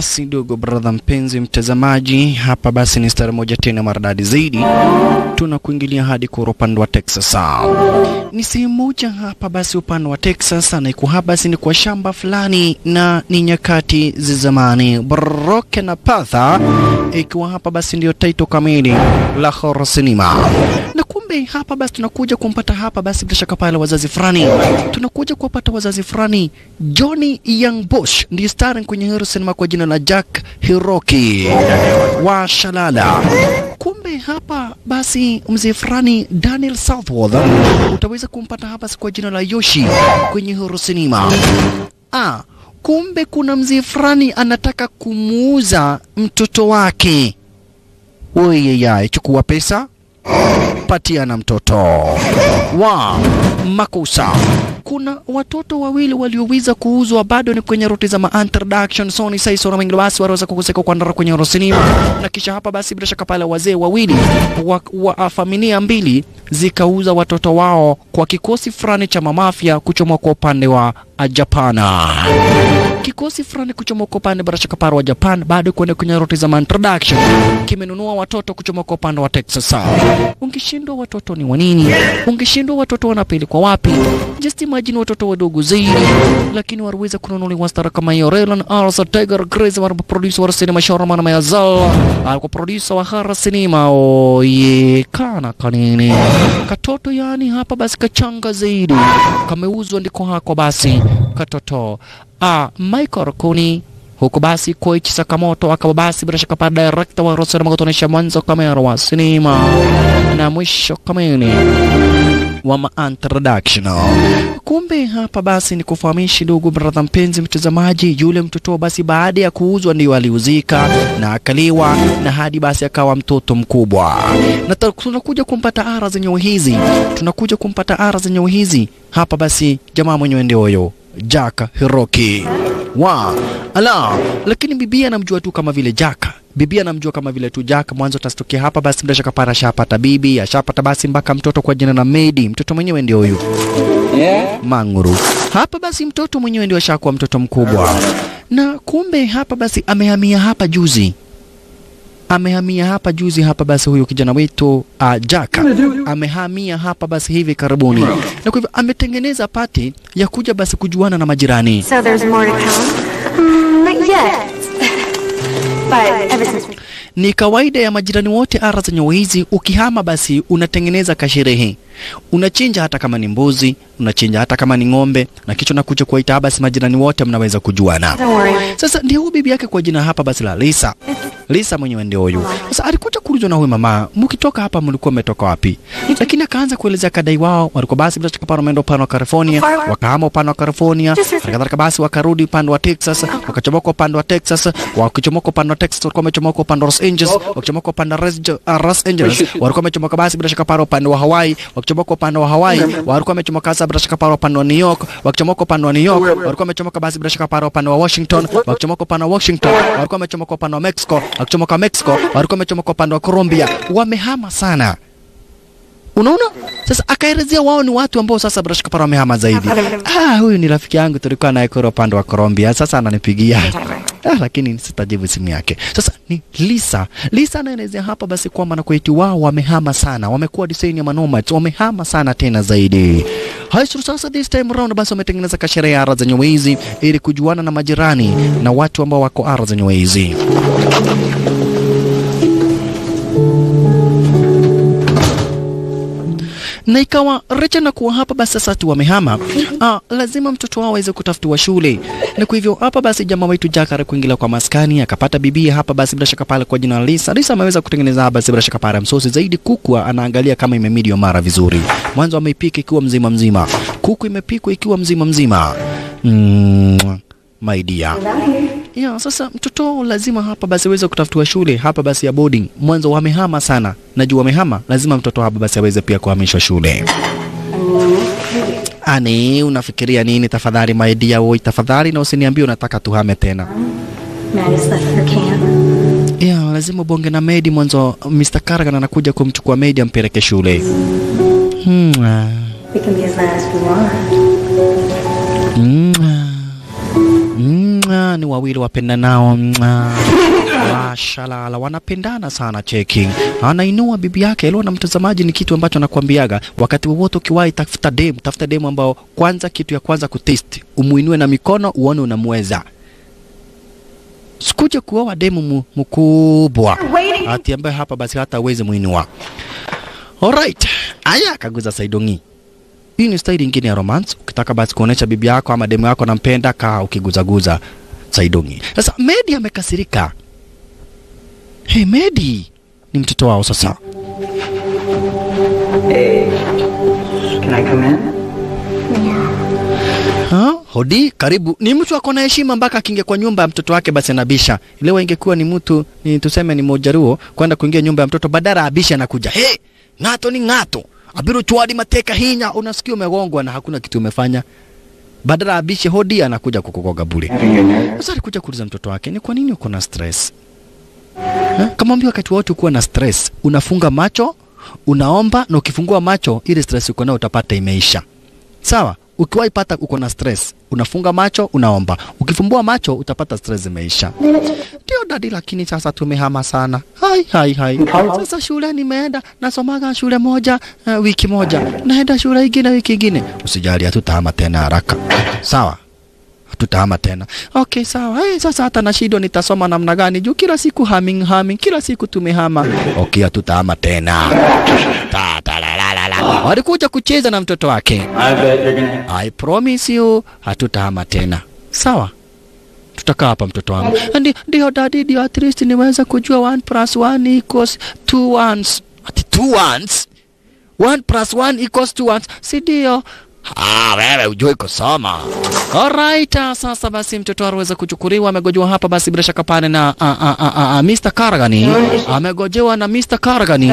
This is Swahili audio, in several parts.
basi ndugu brother mpenzi mtazamaji, hapa basi ni stari moja tena maridadi zaidi, tunakuingilia hadi kwa upande wa Texas. Ni sehemu moja hapa basi upande wa Texas, na iko hapa basi ni kwa shamba fulani, na ni nyakati za zamani. Broken Patha ikiwa hapa basi ndio title kamili la horror cinema, kumbe hapa basi tunakuja kumpata hapa basi bila shaka pale wazazi fulani, tunakuja kuwapata wazazi fulani. Johnny Young Bush ndiye starring kwenye hero cinema kwa jina la Jack Hiroki wa Shalala. Kumbe hapa basi mzee fulani Daniel Southworth utaweza kumpata hapa kwa jina la Yoshi kwenye hero cinema. Ah, kumbe kuna mzee fulani anataka kumuuza mtoto wake. Oyeyai, chukua pesa patiana mtoto wa makusa. Kuna watoto wawili walioweza kuuzwa bado ni kwenye roti za maintroduction introduction so ni sasa na wengine basi wanaweza kukuseka kwa ndara kwenye rosinima, na kisha hapa basi bila shaka pale wazee wawili wa, wa familia mbili zikauza watoto wao kwa kikosi fulani cha mamafia kuchomwa kwa upande wa Japana. Kikosi fulani kwa upande bila shaka pale wa Japan bado kwenda kwenye roti za ma introduction kimenunua watoto kuchoma kwa upande wa Texas. Ungeshindwa watoto ni wanini? Ungeshindwa watoto wanapelekwa wapi? Just imagine watoto wadogo zaidi, lakini waliweza kununuliwa stara kama hiyo. Raylan Arsa Tiger Grace wa producer wa sinema Sharman Mayazal alikuwa producer wa hara sinema. Oye, kana kanini katoto, yani hapa basi kachanga zaidi kameuzwa ndiko hako basi katoto ah, Michael Kuni huku basi Koichi Sakamoto akawa basi bila shaka pale director wa Rosana Magotonesha mwanzo kamera wa sinema na mwisho kameni wa ma introduction. Kumbe hapa basi ni kufahamishi ndugu brother mpenzi mtazamaji, yule mtoto basi baada ya kuuzwa ndio aliuzika na akaliwa na hadi basi akawa mtoto mkubwa, na tunakuja kumpata ara zenye hizi, tunakuja kumpata ara zenye hizi. Hapa basi, jamaa mwenye ndio huyo Jack Hiroki wa ala, lakini bibi anamjua tu kama vile Jack. Bibi anamjua kama vile tu Jack. Mwanzo tasitokea hapa basi, bila shaka para ashapata bibi, ashapata basi mpaka mtoto kwa jina na Medi. Mtoto mwenyewe ndio huyu Yeah. Manguru. Hapa basi mtoto mwenyewe ndio ashakuwa mtoto mkubwa, na kumbe hapa basi amehamia hapa juzi amehamia hapa juzi hapa basi, huyu kijana wetu uh, Jack amehamia hapa basi hivi karibuni, na kwa hivyo ametengeneza pati ya kuja basi kujuana na majirani. So there's more to come? Mm, not yet. but ever since Ni kawaida ya majirani wote ara zenye wizi, ukihama basi unatengeneza kasherehe, unachinja hata kama ni mbuzi, unachinja hata kama ni ng'ombe, na kisha unakuja kuwaita basi majirani wote, mnaweza kujuana. Sasa ndio huyu bibi yake kwa jina hapa basi la Lisa. Lisa mwenyewe ndio huyu. Sasa alikuja kuulizwa na huyu mama, mkitoka hapa mlikuwa mmetoka wapi? Lakini akaanza kuelezea kadai wao walikuwa basi bila shaka pale wameenda upande wa California, wakahama upande wa California, kadhalika basi wakarudi upande wa Texas, wakachomoka upande wa Texas, wakichomoka upande wa Texas walikuwa wamechomoka upande wa Los Angeles, wakichomoka upande wa Los Angeles, walikuwa wamechomoka basi bila shaka pale upande wa Hawaii, wakichomoka upande wa Hawaii, walikuwa wamechomoka sasa bila shaka pale upande wa New York, wakichomoka upande wa New York, walikuwa wamechomoka basi bila shaka pale upande wa Washington, wakichomoka upande wa Washington, walikuwa wamechomoka upande wa Mexico, wakichomoka Mexico, walikuwa wamechomoka upande wa Colombia, wamehama sana. Unaona? Sasa akaelezea wao ni watu ambao sasa bila shaka pale wamehama zaidi. Ah, huyu ni rafiki yangu tulikuwa naye kule upande wa Colombia. Sasa ananipigia. Ah, lakini sitajibu simu yake. Sasa ni Lisa. Lisa anaelezea hapa basi kwamba na kuiti wao wamehama sana, wamekuwa design ya manomads, wamehama sana tena zaidi. Haishuru sasa this time round basi wametengeneza kasherehe ya ara za nyewezi ili kujuana na majirani na watu ambao wako ara za nyewezi. Na ikawa Recha na kuwa hapa basi sasa tu wamehama, ah, lazima mtoto wao aweze kutafutiwa shule, na kwa hivyo hapa basi jamaa wetu Jack kuingilia kwa maskani akapata bibi hapa basi bila shaka pale kwa jina la Lisa. Lisa ameweza kutengeneza hapa basi bila shaka pale msosi zaidi, kuku anaangalia kama imemidio mara vizuri. Mwanzo ameipika ikiwa mzima mzima, kuku imepikwa ikiwa mzima mzima. Mm, my dear. Ya, sasa mtoto lazima hapa basi aweze kutafutiwa shule hapa basi ya boarding. Mwanzo wamehama sana, najua wamehama, lazima mtoto hapa basi aweze pia kuhamishwa shule. Ani, unafikiria nini? Tafadhali my dear, boy, tafadhali na usiniambie unataka tuhame tena. Yeah, lazima bonge na Medi mwanzo. Mr. Karagan anakuja kumchukua Medi ampeleke shule. Hmm. Mwa, ni wawili wapendanao Mwa. washalala wanapendana sana cheki anainua bibi yake. Ilo na mtazamaji ni kitu ambacho nakwambiaga. Wakati wowote ukiwahi tafuta demu tafuta demu ambao kwanza kitu ya kwanza kutest umuinue na mikono uone unamweza. Sikuje kuoa demu mkubwa. Ati ambaye hapa basi hata uweze muinua. Alright aya akaguza saidongi hii ni staili ingine ya romance ukitaka basi kuonesha bibi yako ama demu yako nampenda kaa ukiguzaguza saidongi sasa medi amekasirika hey medi ni mtoto wao sasa Can I come in? Ha? Hodi, karibu. Ni mtu ako na heshima mpaka akiingia kwa nyumba ya mtoto wake basi anabisha. Leo ingekuwa ni mtu ni tuseme ni mojaruo kwenda kuingia nyumba ya mtoto badala abisha anakuja. Hey, ng'ato ni ng'ato. Abiru chwadi mateka hinya, unasikia umegongwa na hakuna kitu umefanya. Badala abishe hodi anakuja kukugoga bure. Sasa alikuja kuuliza mtoto wake, ni kwa nini uko na stress? Ha? Kama mbio wakati wote ukuwa na stress, unafunga macho, unaomba na ukifungua macho ile stress uko nayo utapata imeisha. Sawa? Ukiwahi pata uko na stress, unafunga macho, unaomba. Ukifumbua macho utapata stress imeisha. Ndio dadi, lakini sasa tumehama sana. Hai hai hai. Sasa shule nimeenda, nasomaga shule moja uh, wiki moja, naenda shule ingine wiki ingine. Usijali, hatutahama tena haraka. Sawa? tutahama tena. Okay, sawa. Hey, sasa hata na shida nitasoma namna gani? Juu kila siku haming haming, kila siku tumehama. Okay, hatutahama tena. Walikuja kucheza na mtoto wake. I promise you hatutahama tena. Sawa? Tutakaa hapa mtoto wangu. Ndi, ndio dadi, ndio at least niweza kujua 1 plus 1 equals 2 ones. Ati 2 ones? 1 plus 1 equals 2 ones. Si ndio? Ah, wewe ujui kusoma. Alright, ah, sasa basi mtoto aliweza kuchukuliwa, amegojewa hapa basi bila shaka pale na a, a, a, a, a, Mr. Karagani. Amegojewa na Mr. Karagani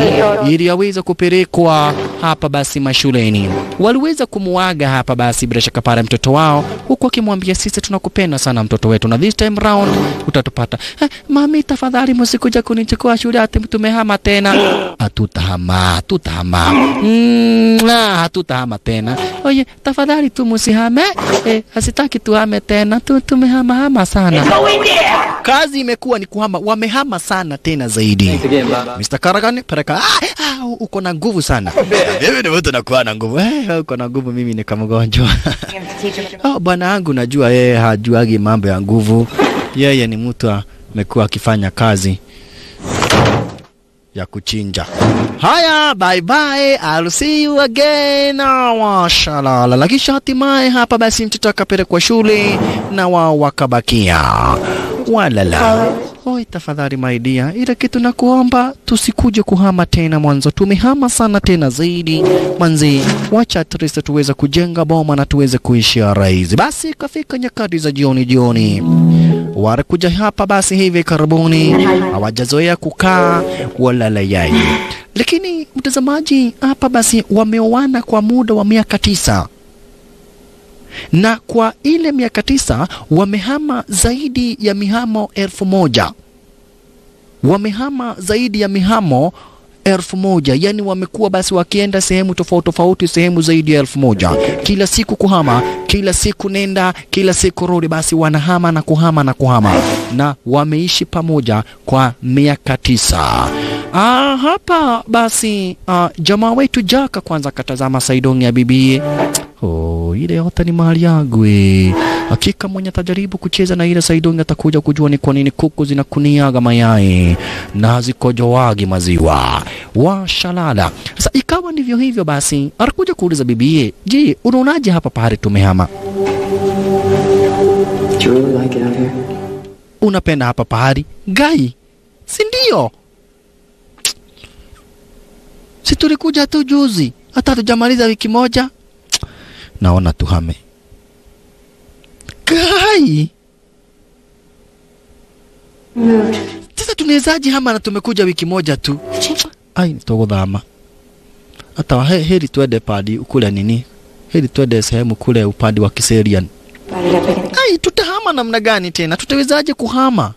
ili aweze kupelekwa hapa basi mashuleni. Waliweza kumuaga hapa basi bila shaka pale mtoto wao, huku akimwambia sisi tunakupenda sana mtoto wetu, na this time round utatupata. Eh, mami, tafadhali msikuja kunichukua shule ati tumehama tena. Hatutahama, hatutahama. Mm, ah, hatutahama tena. Oye, tafadhali tu msihame. Eh, hasitaki tuhame tena. Tu, tumehama hama sana. Kazi imekuwa ni kuhama, wamehama sana tena zaidi. Mr. Karagan, pereka. Ah, ah, uko na nguvu sana. Mimi ni mtu nakuwa na nguvu. Eh, uko na nguvu, mimi ni kama mgonjwa. Oh, bwana wangu najua yeye hajuagi mambo ya nguvu. Yeye ni mtu amekuwa akifanya kazi ya kuchinja. Haya, bye bye, I'll see you again. Washalala. Lakini hatimaye hapa basi mtoto akapelekwa shule na wao wakabakia. Walala. Oi, tafadhali my dear, ila kitu na kuomba tusikuje kuhama tena mwanzo. Tumehama sana tena zaidi manzi, wacha at least tuweze kujenga boma na tuweze kuishi rahisi. Basi ikafika nyakati za jioni jioni, warikuja hapa basi hivi karibuni, hawajazoea kukaa walala yai. Lakini mtazamaji, hapa basi wameoana kwa muda wa miaka tisa na kwa ile miaka tisa wamehama zaidi ya mihamo elfu moja. Wamehama zaidi ya mihamo elfu moja. Yani wamekuwa basi wakienda sehemu tofauti tofauti sehemu zaidi ya elfu moja. Kila siku kuhama kila siku nenda kila siku rudi basi wanahama na kuhama na kuhama. Na wameishi pamoja kwa miaka tisa. Ah, hapa basi ah, jamaa wetu jaka kwanza akatazama Saidoni ya bibie Oh, ile yote ni mahali yangu eh. Hakika mwenye atajaribu kucheza na ile saidongi atakuja kujua ni kwa nini kuku zinakuniaga mayai na hazikojoagi maziwa. Washalala. Sasa ikawa ndivyo hivyo basi, alikuja kuuliza bibie, je, unaonaje hapa pahali tumehama? Really like? Unapenda hapa pahali? Gai, si ndio? Si tulikuja tu juzi, hata hatujamaliza wiki moja. Naona tuhame. Kai sasa tunawezaje hama na tumekuja wiki moja tu? Ai, nitogũthama. Hata he, heri twende padi kule nini, heri twende sehemu kule upande wa Kiserian. Ai, tutahama namna gani tena? Tutawezaje kuhama?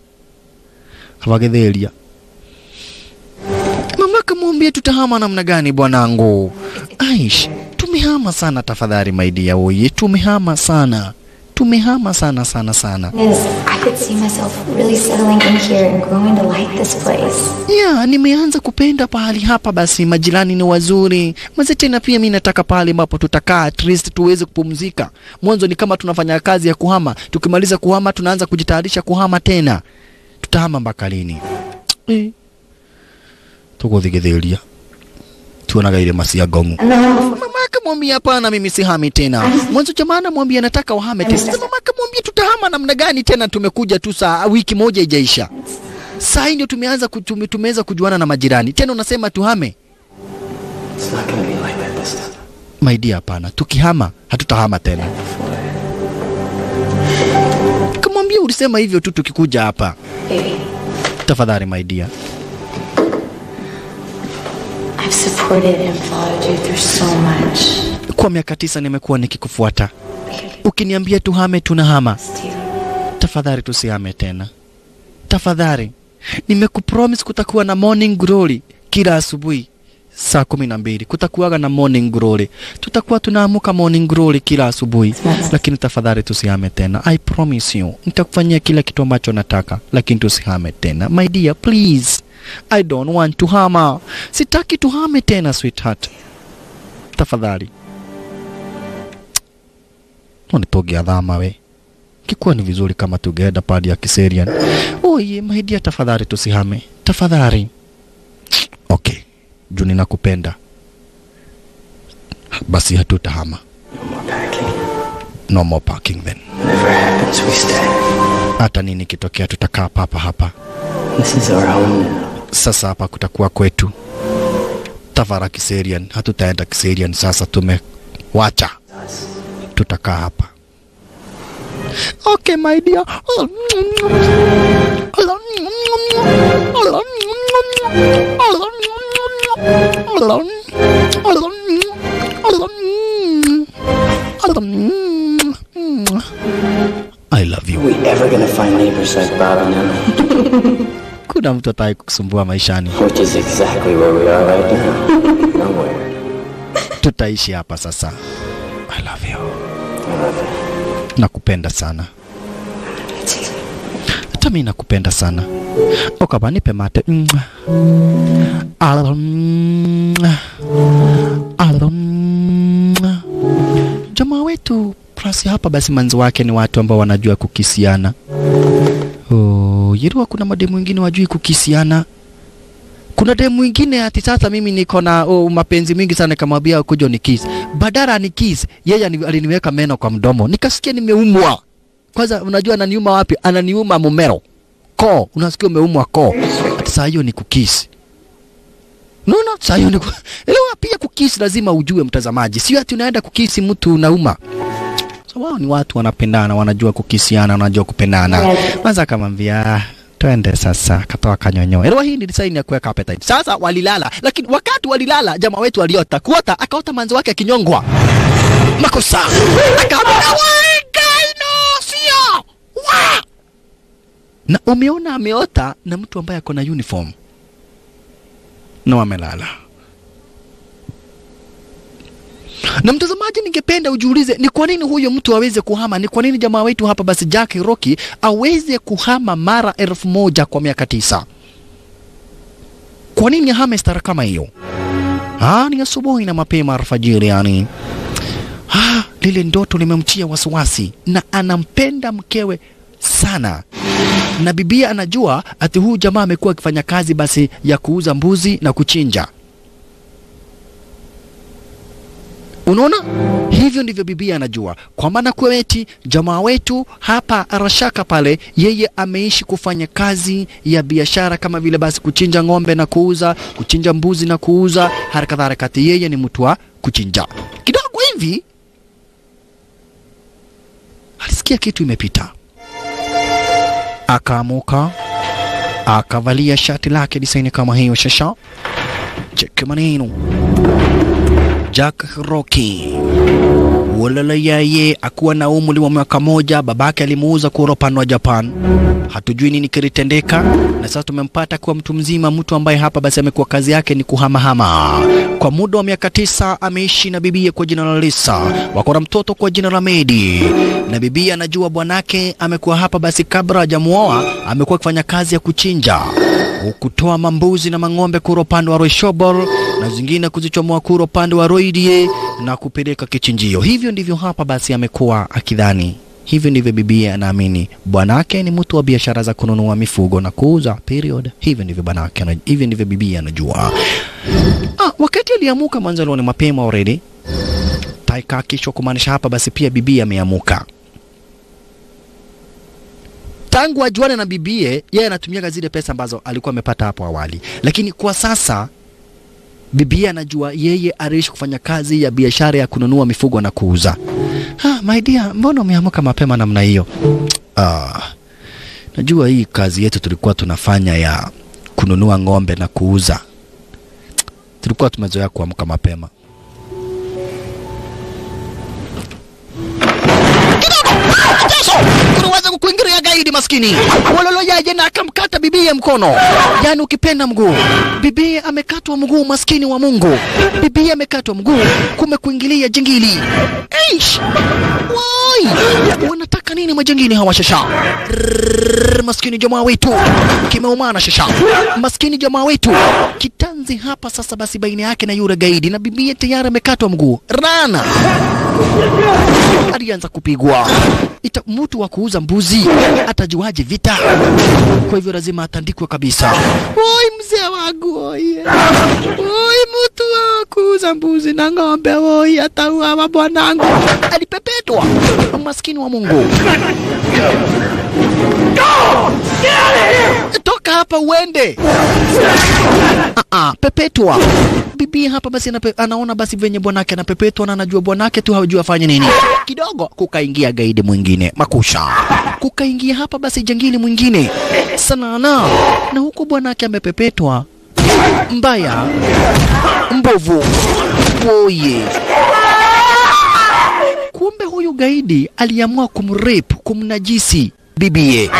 Hawagedheria. Mama tutahama namna gani bwanangu? Aish, tumehama sana tafadhali maidi ya oye, tumehama sana. tumehama sana sana sana. Is I could see myself really settling in here and growing to like this place. Yeah, nimeanza kupenda pahali hapa. Basi majirani ni wazuri maze, tena pia mi nataka pahali ambapo tutakaa at least tuweze kupumzika. Mwanzo ni kama tunafanya kazi ya kuhama, tukimaliza kuhama tunaanza kujitayarisha kuhama tena. Tutahama mpaka lini? Eh, tukuthigithiria tuonaga irima cia ngongu mama akamwambia hapana, mimi sihami tena. Mwanzo jamaa namwambia nataka uhame tena. Mama akamwambia tutahama namna gani tena? Tumekuja tu saa wiki moja ijaisha, saa hii ndio tumeanza ku- tumeweza kujuana na majirani tena, unasema tuhame? Like. My dear, hapana, tukihama hatutahama tena. Kamwambia ulisema hivyo tu tukikuja hapa. Tafadhali my dear. I've supported and followed you through so much. Kwa miaka tisa nimekuwa nikikufuata, ukiniambia tuhame tunahama. tafadhali tusihame tena. Tafadhali. Nimekupromise kutakuwa na morning glory kila asubuhi. Saa kumi na mbili. Kutakuwaga na morning glory. Tutakuwa tunaamuka morning glory kila asubuhi. Lakini tafadhali tusihame tena. I promise you. Nitakufanyia kila kitu ambacho nataka. Lakini tusihame tena. My dear please i don't want to hama sitaki tuhame tena sweetheart tafadhali unitogia dhama we kikuwa ni vizuri kama tungeenda padi ya Kiserian. Oye, my dear, tafadhali tusihame, tafadhali. Okay, juu ninakupenda, basi hatutahama. No more packing. No more parking then. Never happens, we stay. Hata nini kitokea, tutakaa papa hapa. This is our home now. Sasa hapa kutakuwa kwetu. Tafara Kiserian, hatutaenda Kiserian sasa, tumewacha, wacha tutakaa hapa. Okay, my dear. I love you. Are we ever gonna find neighbors like Bob and Emma? Kuna mtu ataki kukusumbua maishani. Which is exactly where we are right now. Tutaishi hapa sasa. I love you. I love you. Nakupenda sana. Hata mimi nakupenda sana. Okaba nipe mate. Jamaa wetu Prasi hapa basi manzi wake ni watu ambao wanajua kukisiana. Oh, yirua kuna mademu wengine wajui kukisiana. Kuna demu mwingine ati sasa mimi niko na oh, mapenzi mingi sana nikamwambia kuja ni kiss. Badara ni kiss, yeye aliniweka meno kwa mdomo. Nikasikia nimeumwa. Kwanza unajua ananiuma wapi? Ananiuma mumero. Koo, unasikia umeumwa koo. Ati saa hiyo ni kukisi. Unaona? Saa hiyo ni. Elewa pia kukisi lazima ujue mtazamaji. Sio ati unaenda kukisi mtu unauma. So wao ni watu wanapendana, wanajua kukisiana, wanajua kupendana. Kwanza akamwambia "Ah, twende sasa, katoa kanyonyo. Elewa hii ni saini ya kuweka appetite. Sasa walilala, lakini wakati walilala jamaa wetu aliota. Kuota akaota manzi wake akinyongwa. Makosa. Akaambia sio." Wa! Na umeona ameota na mtu ambaye ako na uniform. Na wamelala. Na mtazamaji, ningependa ujiulize ni kwa nini huyo mtu aweze kuhama? Ni kwa nini jamaa wetu hapa basi Jack Rocky aweze kuhama mara elfu moja kwa miaka tisa? Kwa nini ahame stara kama hiyo? Ah, ni asubuhi na mapema alfajiri yani. Ah, lile ndoto limemtia wasiwasi na anampenda mkewe sana na bibia anajua ati huyu jamaa amekuwa akifanya kazi basi ya kuuza mbuzi na kuchinja. Unaona, hivyo ndivyo Biblia anajua kwamba maana kweti jamaa wetu hapa Arashaka pale, yeye ameishi kufanya kazi ya biashara kama vile basi kuchinja ng'ombe na kuuza, kuchinja mbuzi na kuuza, haraka harakati. Yeye ni mtu wa kuchinja. Kidogo hivi alisikia kitu imepita, akaamuka akavalia shati lake disaini kama hiyo. Shasha cheke maneno Jack Rocky Wolele yeye akuwa na umri wa mwaka moja, babake alimuuza kura upande wa Japan. Hatujui nini kilitendeka, na sasa tumempata kuwa mtu mzima, mtu ambaye hapa basi amekuwa kazi yake ni kuhamahama. Kwa muda wa miaka tisa ameishi na bibie kwa jina la Lisa, wako na mtoto kwa jina la Medi, na bibie anajua bwanake amekuwa hapa basi, kabla hajamuoa amekuwa akifanya kazi ya kuchinja kutoa mambuzi na mang'ombe kura upande wa na zingine kuzichomoa kura upande wa Roidie na kupeleka kichinjio. Hivyo ndivyo hapa basi amekuwa akidhani. Hivyo ndivyo bibie anaamini bwanake ni mtu wa biashara za kununua mifugo na kuuza period. Hivyo ndivyo bwanake, ana- hivyo ndivyo bibie anajua. Ah, wakati aliamuka mwanzo aliona mapema already taika kisho kumaanisha hapa basi pia bibie ameamuka tangu ajuane na bibie, yeye anatumia zile pesa ambazo alikuwa amepata hapo awali, lakini kwa sasa bibie anajua yeye aliishi kufanya kazi ya biashara ya kununua mifugo na kuuza. Ha, my dear, mbona umeamka mapema namna hiyo? Ah, najua hii kazi yetu tulikuwa tunafanya ya kununua ng'ombe na kuuza, tulikuwa tumezoea kuamka mapema. Mateso unaweza kukuingiria gaidi maskini. Walolo yaje na akamkata bibie mkono? Yani ukipenda mguu. Bibie amekatwa mguu maskini wa mungu. Bibie amekatwa mguu kumekuingilia jingili. Eish! Wai! wanataka nini majingini hawa shasha? Maskini jamaa wetu. Kimeumana shasha. Maskini jamaa wetu. Kitanzi hapa sasa basi baina yake na yule gaidi. Na bibie tayari amekatwa mguu. Rana alianza kupigwa. Ita, mtu wa kuuza mbuzi atajuaje vita? Kwa hivyo lazima atandikwe kabisa. Oi mzee wangu oi, oi mtu wa kuuza mbuzi na ng'ombe oi, atauawa bwanangu. Alipepetwa maskini wa Mungu. Toka hapa uende. Ah, ah, pepetwa. Bibi hapa basi anaona basi venye bwanake anapepetwa na anajua bwanake tu hajui afanye nini. Kidogo kukaingia gaidi mwingine makusha, kukaingia hapa basi jangili mwingine sanana, na huko bwanake amepepetwa mbaya mbovu oye. Kumbe huyu gaidi aliamua kumrape, kumnajisi bibie,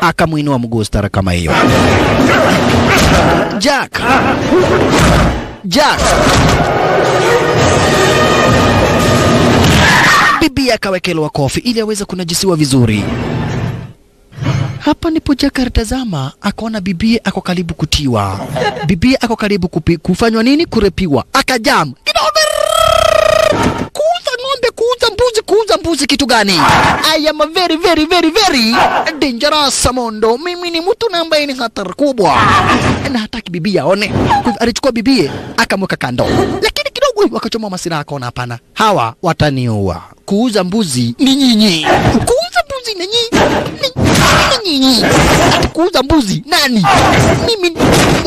akamwinua mguu stara kama hiyo. Jack Jack bibie akawekelewa kofi ili aweze kunajisiwa vizuri. Hapa ndipo Jack alitazama akaona bibie ako karibu kutiwa, bibie ako karibu kufanywa nini? Kurepiwa. Akajam kidogo mbuzi, kuuza mbuzi kitu gani? I am a very very very very dangerous Samondo. Mimi ni mtu ambaye ni hatari kubwa, na hataki bibi aone. Alichukua bibie akamweka kando, lakini kidogo wakachoma akachoma masira, akaona hapana, hawa wataniua. Kuuza mbuzi ni nyinyi, kuuza mbuzi ni nyinyi, nyinyi. Kuuza mbuzi nani? Mimi ni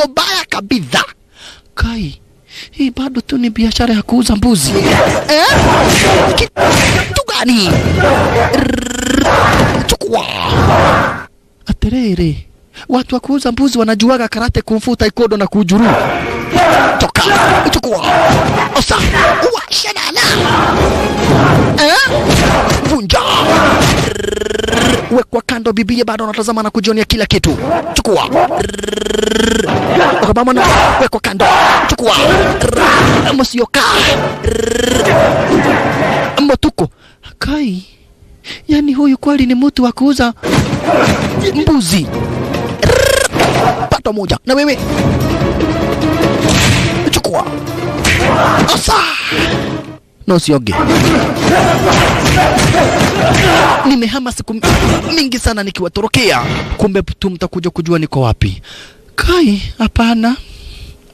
mbaya kabisa. Kai, hii bado tu ni biashara ya kuuza mbuzi eh? Kitu gani? Chukua aterere. Watu wa kuuza mbuzi wanajuaga karate, kumfu, taekwondo na kujuru. Toka, chukua, osa, uwa, shanana eh? Vunja wekwa kando. Biblia bado anatazama na kujionia kila kitu. Chukua Ukabamana, wekwa kando. Chukua Rrrr, Motuko Kai, yani huyu kweli ni mtu wa kuuza mbuzi. Pato moja na wewe chukua asa na usioge. Nimehama siku mingi sana nikiwatorokea, kumbe tu mtakuja kujua niko wapi. Kai, hapana.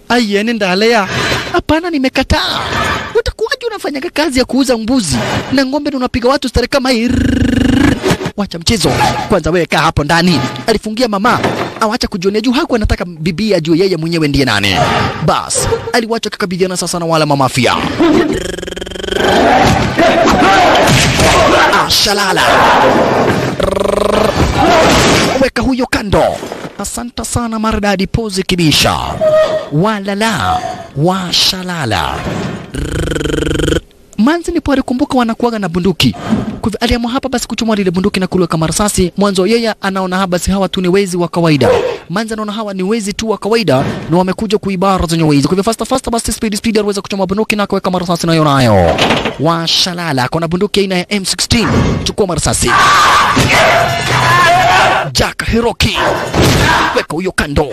Aiye, ndalea. Hapana, nimekataa. Utakuwaje unafanyaga kazi ya kuuza mbuzi na ng'ombe unapiga watu stare kama hii? Wacha mchezo kwanza, wewe kaa hapo ndani. Alifungia mama awacha kujionea juu, hakuwa anataka bibi ajue yeye mwenyewe ndiye nani. Bas aliwacha kakabidhiana sasa na wala mamafia. Ashalala, weka huyo kando. Asante sana maridadi, pozi kibisha, walala washalala. Manzi ndipo alikumbuka wanakuaga na bunduki. Kwa hivyo aliamua hapa basi kuchomoa lile bunduki na kuliweka kama risasi. Mwanzo yeye anaona hapa basi hawa tu ni wezi wa kawaida. Manzi anaona hawa ni wezi tu wa kawaida na wamekuja kuibara zenye wezi. Kwa hivyo fasta fasta basi speed speed aliweza kuchoma bunduki na kuweka marasasi nayo nayo. Washalala kuna bunduki aina ya M16. Chukua marasasi. Jack Hiroki. Weka huyo kando.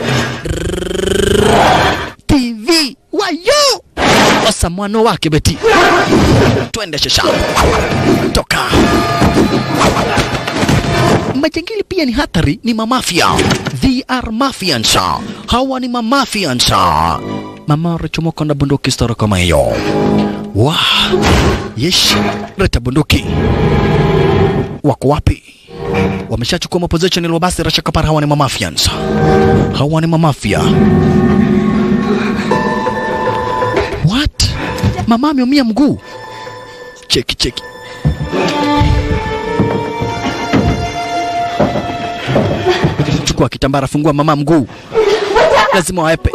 TV wayo osa mwano wake beti twende shesha. Toka. Majangili pia ni hatari ni mamafia. They are hawa ni mamafians mama wanachomoka na bunduki stora kama hiyo. Wa. Yesh reta bunduki. Wako wapi? Wameshachukua maposition ilo basi rashakapara hawa ni mamafians hawa ni mamafia What? Mama ameumia mguu. Cheki cheki. Chukua kitambara, fungua mama mguu. Lazima waepe.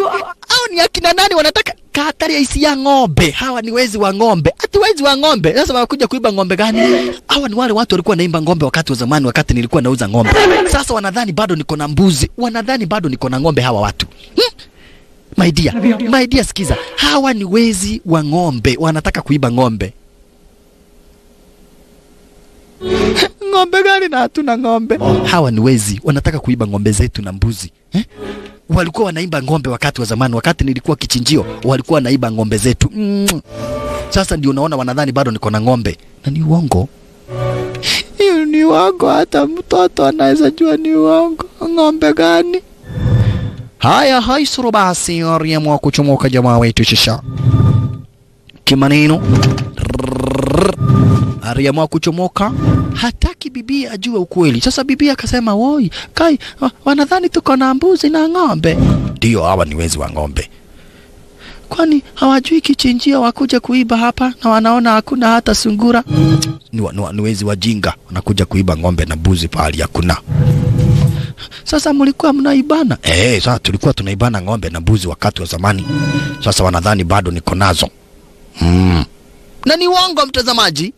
Hao ni akina nani wanataka hatari ya isi ya ng'ombe? Hawa ni wezi wa ng'ombe. Ati wezi wa ng'ombe. Sasa wanakuja kuiba ng'ombe gani? Hawa ni wale watu walikuwa naimba ng'ombe wakati wa zamani, wakati nilikuwa nauza ng'ombe. Sasa wanadhani bado niko na mbuzi, wanadhani bado niko na ng'ombe hawa watu. Hmm? My dear, my dear, sikiza, hawa ni wezi wa ng'ombe, wanataka kuiba ng'ombe. ng'ombe gani na hatuna ng'ombe? Hawa ni wezi, wanataka kuiba ng'ombe zetu na mbuzi eh? Walikuwa wanaimba ng'ombe wakati wa zamani, wakati nilikuwa kichinjio, walikuwa wanaiba ng'ombe zetu mm. Sasa ndio unaona wanadhani bado niko na ng'ombe, na ni uongo. Hiyo ni uongo, hata mtoto anaweza jua ni uongo. Ng'ombe gani? Haya, haisuru basi, aliamua kuchomoka jamaa wetu shisha kimaneno aliamua kuchomoka, hataki bibi ajue ukweli. Sasa bibi akasema, woi kai, wa- wanadhani tuko na mbuzi na ng'ombe. Ndio, hawa ni wezi wa ng'ombe. Kwani hawajui kichinjio wakuja kuiba hapa na wanaona hakuna hata sungura? Ni, wezi wa- wajinga, wanakuja kuiba ng'ombe na mbuzi pahali hakuna. Sasa mlikuwa mnaibana? Eh, sasa tulikuwa tunaibana ng'ombe na mbuzi wakati wa zamani. Sasa wanadhani bado niko nazo. Mm. Na ni uongo mtazamaji.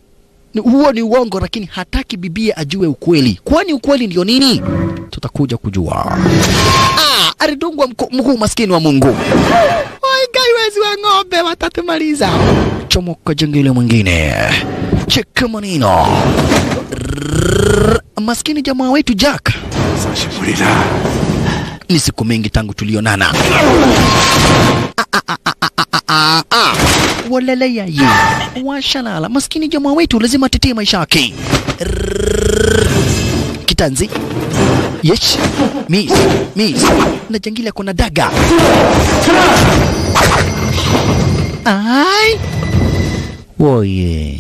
Ni, huo ni uongo lakini hataki bibia ajue ukweli. Kwani ukweli ndio nini? Tutakuja kujua. Ah, alidungwa mkuu, mguu maskini wa Mungu. Oi, gai wezi wa ng'ombe watatumaliza. Chomoka jengele mwingine. Cheka manino. Maskini jamaa wetu Jack ni siku mingi tangu tulionana. Ah, ye ah, ah. Walele yaye washalala, maskini jamaa wetu lazima atetee maisha yake. Kitanzi. Yes, miss, miss. Na jangili kuna daga. Ai. Woye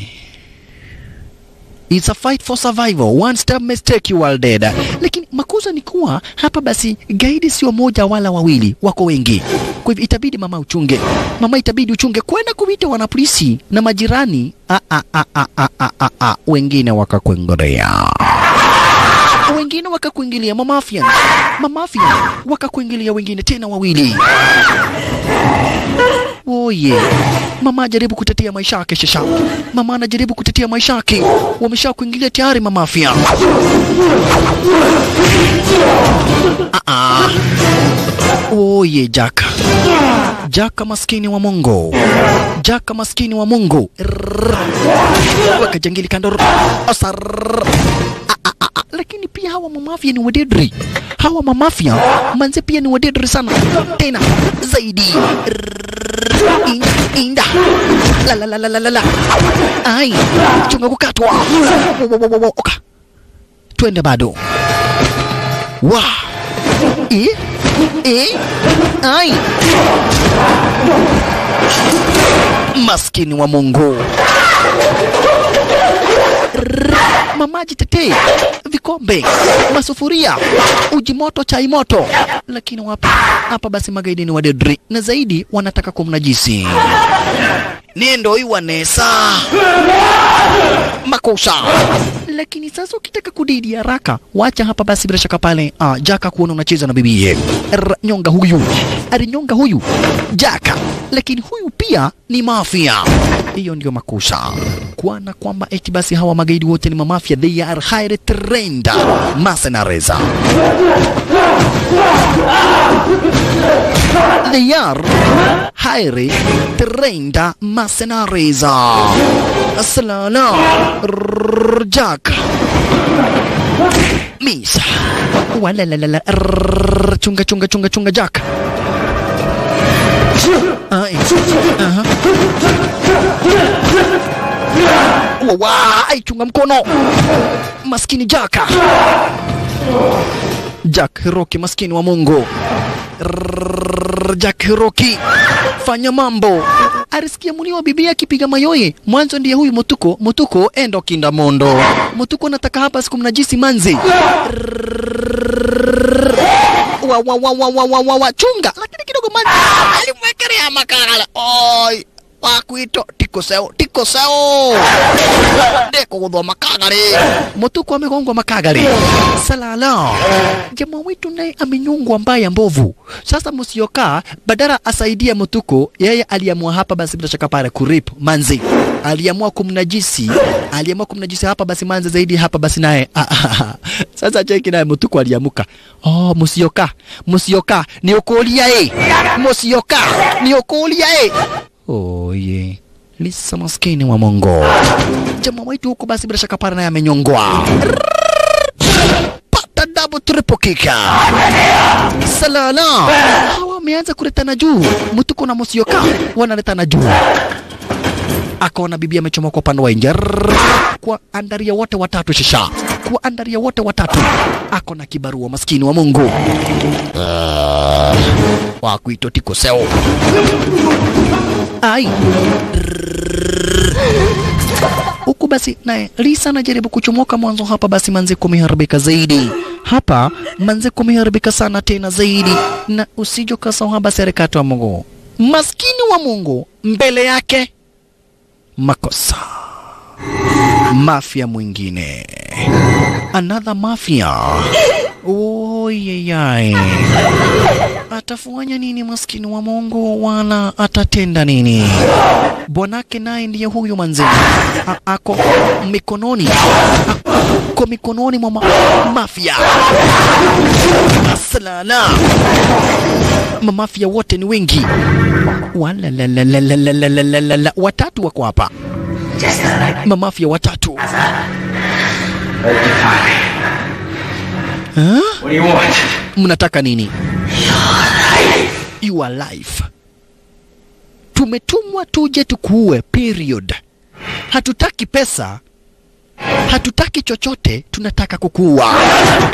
It's a fight for survival. One step mistake you are dead. Lakini makuza ni kuwa hapa basi gaidi sio moja wala wawili, wako wengi. Kwa hivyo itabidi mama uchunge. Mama itabidi uchunge kwenda kuita wanapolisi na majirani. A a a a a a a a wengine wakakuingilia. Wengine wakakuingilia mamafia. Mamafia wakakuingilia wengine tena wawili. Oye, mama ajaribu kutetea maisha yake shasha. Mama anajaribu kutetea maisha yake, wamesha kuingilia tayari mamafia. Oye, Jaka. Jaka maskini wa Mungu. Jaka maskini wa Mungu. wakajangili kando. Lakini pia hawa mamafia ni wadedri. Hawa mamafia manze pia ni wadedri sana. Tena zaidi. Inda, inda. La la la la la la. Ai, chunga kukatwa. Oka. Twende bado. Wa. e? E? Ai. Maskini wa Mungu. Rrrr. maji tetee, vikombe, masufuria, uji moto, chai moto. Lakini wapi hapa? Basi magaidi ni wadedri na zaidi wanataka kumnajisi. Nendo iwanesa makosa lakini sasa ukitaka kudidi haraka, wacha hapa basi, bila shaka pale ah, Jaka kuona unacheza na bibiye nyonga huyu alinyonga huyu Jaka, lakini huyu pia ni mafia. Hiyo ndio makosa kuana kwamba eti basi hawa magaidi wote ni mamafia, they are highly trained mercenaries. They are highly trained mercenaries. Aslana Jack Misa. Walalalala Chunga chunga chunga chunga Jack. Wawa Ai chunga mkono. Maskini Jaka Jack Hiroki maskini wa Mungu. Jack Hiroki. Fanya mambo arisikia mlio wa Biblia akipiga mayoye. Mwanzo ndiye huyu Mutuko, Mutuko endo kinda mondo. Mutuko nataka hapa siku mnajisi manzi. Wa wa wa wa wa wa chunga. Lakini kidogo manzi. Alimwekelea makala. Oi wakwito tikoseo tikoseo ndikuguthwo makagari mutuku migongo makagari salala. Jamaa wetu naye amenyongwa mbaya mbovu. Sasa musioka badala asaidie mutuku yeye aliamua hapa basi bila shaka pale kurip manzi. Aliamua kumnajisi. Aliamua kumnajisi hapa basi manzi zaidi hapa basi naye. Sasa cheki naye mutuku aliamuka. Oh musioka. Musioka ni ukulia e. Musioka ni ukulia e Oye, Lisa maskini wa Mongo. Jamaa wetu huko basi bila shaka pale naye amenyongwa. Pata double triple kika. Salala. Hawa wameanza kuletana juu. Mtuko na mosioka wanaletana juu. Akaona bibi kwa upande wa nje kwa andaria wote watatu shisha kwa andaria wote watatu. Ako na kibarua maskini wa Mungu. Uh, wakuito tikoseo ai. Huku basi naye Lisa anajaribu kuchomoka mwanzo hapa, basi manze kumeharibika zaidi. Hapa, manze kumeharibika sana tena zaidi, na usijo kasahau basi harakati wa Mungu, maskini wa Mungu mbele yake makosa. Mafia mwingine Another mafia. Oyeyai, atafuanya nini maskini wa Mungu? Wala atatenda nini? Bwanake naye ndiye huyu manzeni, ako mikononi, ako mikononi mwa mafia aslala. Mafia wote ni wengi, wala watatu wako hapa, mamafia watatu Asana mnataka nini? Your life. Tumetumwa tuje tukuue period. Hatutaki pesa. Hatutaki chochote. Tunataka kukuua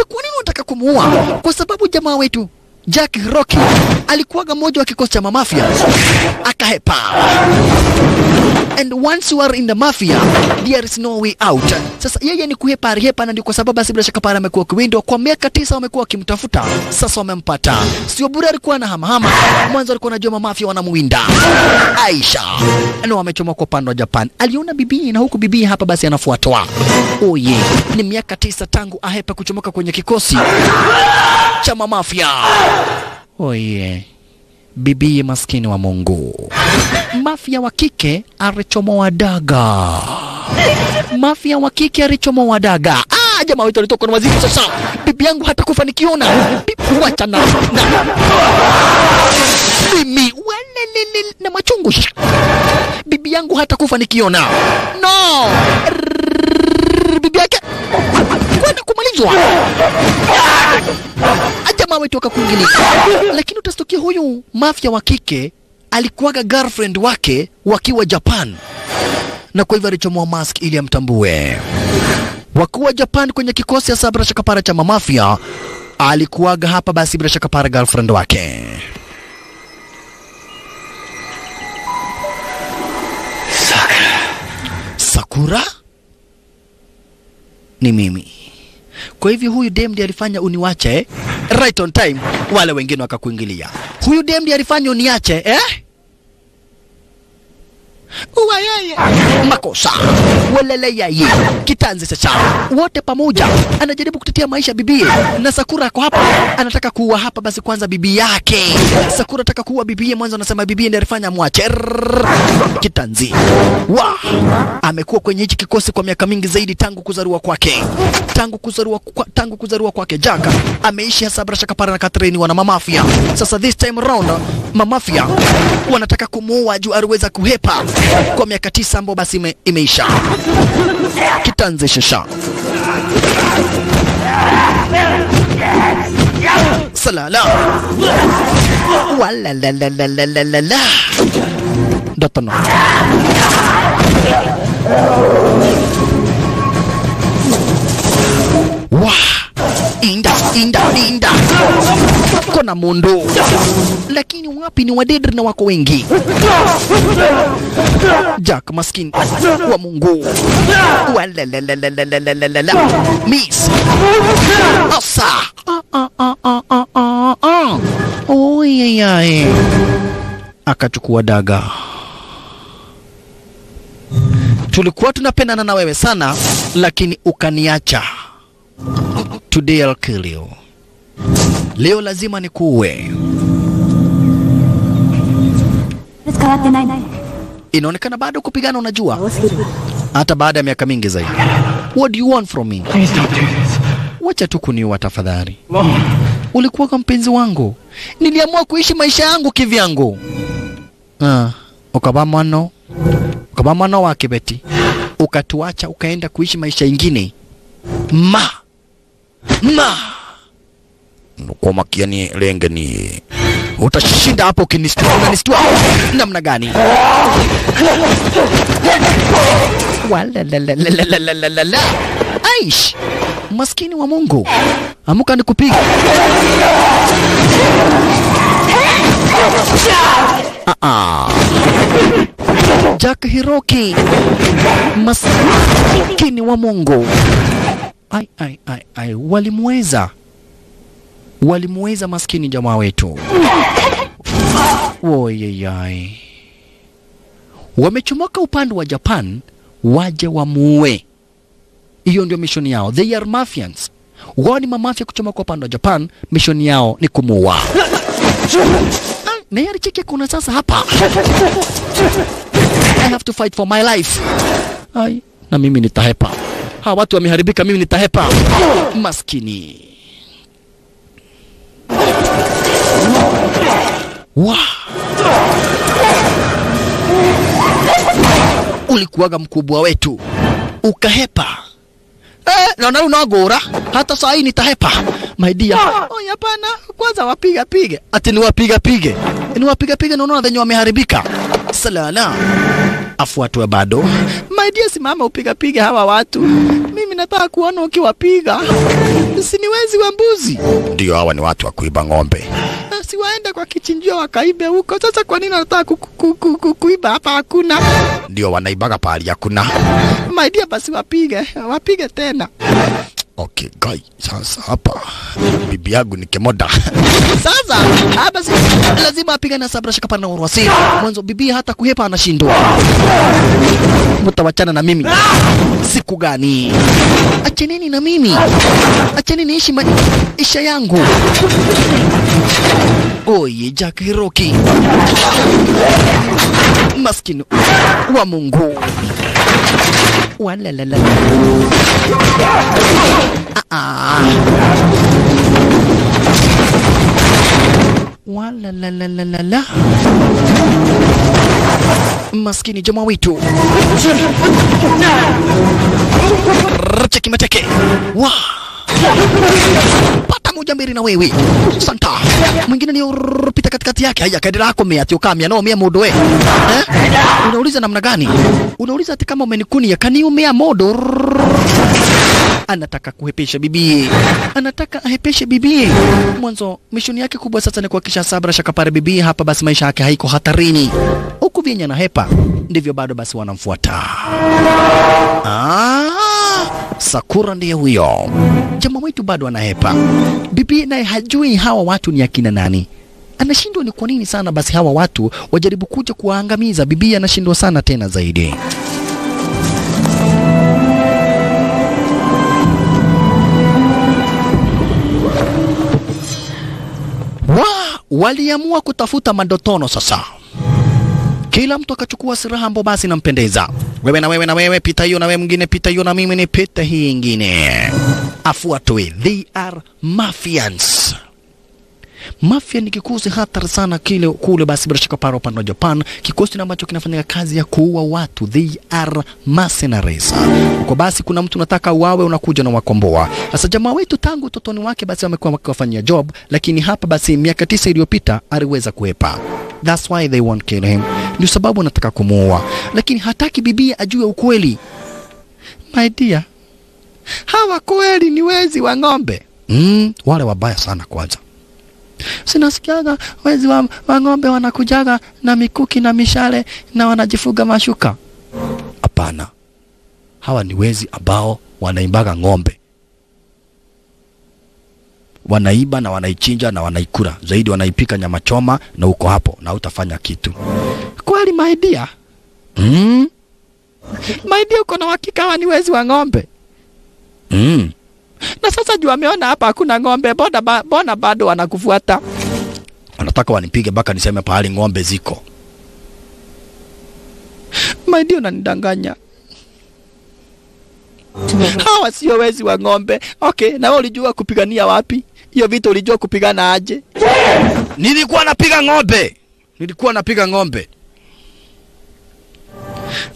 kwa nini unataka kumuua? Kwa sababu jamaa wetu Jack Rocky alikuwaga mmoja wa kikosi cha mamafia. Akahepa. And once you are in the mafia there is no way out. Sasa yeye ni kuhepa alihepa na ndio kwa sababu basi bila shaka pale amekuwa kiwindo. Kwa miaka tisa wamekuwa wakimtafuta. Sasa wamempata. Sio bure alikuwa na hamahama. Mwanzo alikuwa anajua mamafia wanamuwinda Aisha. Na wamechoma kwa upande wa Japan. Aliona bibii na huku bibii hapa basi anafuatwa. Oye ni miaka tisa tangu ahepa kuchomoka kwenye kikosi cha mamafia oye bibi maskini wa Mungu. Mafia wa kike alichomoa daga. Mafia wa kike alichomoa daga. Ah jamaa wetu alitoka na waziri sasa. Bibi yangu hata nikiona. Bibi, wacha na na. Mimi walelele na machungu. Bibi yangu hata nikiona. No. Bibi yake kwenda kumalizwa. Ajamaa wetu akakuingilia lakini utastukia huyu mafia wa kike alikuwaga girlfriend wake wakiwa Japan. Na kwa hivyo alichomoa mask ili amtambue. Wakuwa Japan kwenye kikosi hasa bila shaka para cha alikuwaga hapa basi bila shaka para girlfriend wake. Sakura, Sakura? Ni mimi. Kwa hivyo huyu dem ndiye alifanya uniwache eh? right on time, wale wengine wakakuingilia. Huyu dem ndiye alifanya uniache eh? Uwaye yeye. Makosa. Walele ye kitanzi sasa wote pamoja. Anajaribu kutetea maisha bibie. Na sakura ako hapa. Anataka kuua hapa basi kwanza bibi yake. Sakura anataka kuua bibie mwanzo anasema bibie ndiye mwache kitanzi. Wa. Amekuwa kwenye hichi kikosi kwa miaka mingi zaidi tangu kuzaliwa kwake. Tangu kuzaliwa kwa, tangu kuzaliwa kwake. Jaka. Ameishi hasa bila shaka para na Catherine wana mamafia sasa this time around mamafia wanataka kumuua juu aliweza kuhepa kwa miaka tisa ambao basi ime, imeisha. Kitanzi shasha salala. Wala datano la inda inda inda. Kona mundu. Lakini wapi ni wadedri na wako wengi. Jack maskini wa Mungu. Walalalalalalalala miss. Asa. Oyayae akachukua daga. Tulikuwa tunapendana na wewe sana, lakini ukaniacha. Today I'll kill you. Leo lazima ni nikuue. Inaonekana bado kupigana, unajua, hata baada ya miaka mingi zaidi. What do you want from me? Please don't do this. Wacha tu kuniua tafadhali. Ulikuwa kwa mpenzi wangu, niliamua kuishi maisha yangu kivyangu. Ah, ukaba mwana ukaba mwana wake Beti, ukatuacha ukaenda kuishi maisha ingine ma na kwa makiani lengeni utashinda hapo. Ukinistua namna gani? Walalalalalalala, aish! Maskini wa Mungu, amuka ni kupiga. Jack Hiroki. Maskini wa Mungu ai, ai, ai, ai. Walimweza, walimweza maskini jamaa wetu. Woyeyai, wamechomoka upande wa Japan waje wamuue. Hiyo ndio mishoni yao, they are mafians. Wao ni mamafia kuchomoka upande wa Japan, mishoni yao ni kumuua. Ah, na yari cheke kuna sasa hapa I have to fight for my life. Ai, na mimi nitahepa. Hawa watu wameharibika, mimi nitahepa. Maskini. Wa. Ulikuwaga mkubwa wetu ukahepa. Eh, naona unagora hata saa hii nitahepa. My dear. Oh, hapana. Kwanza wapiga pige. Ati ni wapiga pige. Ni wapiga pige na unaona venye wameharibika. Salala. Afuatwe bado. My dear, simama upiga piga hawa watu. Mimi nataka kuona ukiwapiga. Siniwezi wa mbuzi. Ndio hawa ni watu wa kuiba ng'ombe. Siwaende kwa kichinjio wakaibe huko. Sasa kwa nini anataka ku, ku, ku, ku, kuiba hapa hakuna? Ndio wanaibaga pahali hakuna. My dear, basi wapige, wapige tena. Okay, guy, sasa hapa bibi yangu ni kemoda. sasa hapa basi lazima apigane na Sabra Shakapana na Urwasi. Mwanzo bibi hata kuhepa anashindwa. Mtawachana na mimi siku gani? Acheneni na mimi, acheneni ishi maisha yangu. Oye, Jack Hiroki, maskini wa Mungu. Walalala. Ah, ah. Maskini jamaa wetu. Racha kimeteke Wa. Pata moja mbili na wewe. Santa. Mwingine ni urpita katikati yake. Haya kaendelea hako mea tio kamia no mea modo we. Eh? Unauliza namna gani? Unauliza ati kama umenikunia kaniumea modo. Anataka kuhepesha bibie, anataka ahepeshe bibie. Mwanzo mishoni yake kubwa sasa ni kuhakikisha Sabra Shakapare bibie hapa, basi maisha yake haiko hatarini. Kuvinya na Hepa ndivyo bado basi wanamfuata. Ah, Sakura ndiye huyo jamaa wetu bado anahepa. Bibi naye hajui hawa watu ni akina nani anashindwa ni kwa nini sana basi hawa watu wajaribu kuja kuwaangamiza. Bibi anashindwa sana tena zaidi. Wa, waliamua kutafuta madotono sasa kila mtu akachukua silaha ambayo basi inampendeza. Wewe na wewe na wewe, pita hiyo na wewe mwingine, pita hiyo na mimi ni pita hii ingine, afuatwe. They are mafians. Mafia ni kikosi hatari sana kile kule, basi bila shaka pale upande wa Japan, kikosi ambacho kinafanya kazi ya kuua watu. They are mercenaries. Kwa basi kuna mtu unataka uawe, unakuja na wakomboa. Sasa jamaa wetu tangu utotoni wake basi wamekuwa wakiwafanyia job, lakini hapa basi miaka tisa iliyopita aliweza kuepa. That's why they won't kill him. Ndio sababu anataka kumuua, lakini hataki bibia ajue ukweli. My dear, hawa kweli ni wezi wa ng'ombe. Mm, wale wabaya sana kwanza sinasikiaga wezi wa, wa ng'ombe wanakujaga na mikuki na mishale na wanajifuga mashuka. Hapana, hawa ni wezi ambao wanaimbaga ng'ombe, wanaiba na wanaichinja na wanaikula, zaidi wanaipika nyama choma, na uko hapo na utafanya kitu kweli. My dear, mm? My dear, uko na uhakika hawa ni wezi wa ng'ombe mm? na sasa juu ameona hapa hakuna ng'ombe, bona, ba, bona bado wanakufuata? Wanataka wanipige mpaka niseme pahali ng'ombe ziko. My dear, unanidanganya. Hawa sio wezi wa ng'ombe. Okay, na wewe ulijua kupigania wapi? Hiyo vita ulijua kupigana aje? Nilikuwa napiga ng'ombe, nilikuwa napiga ng'ombe.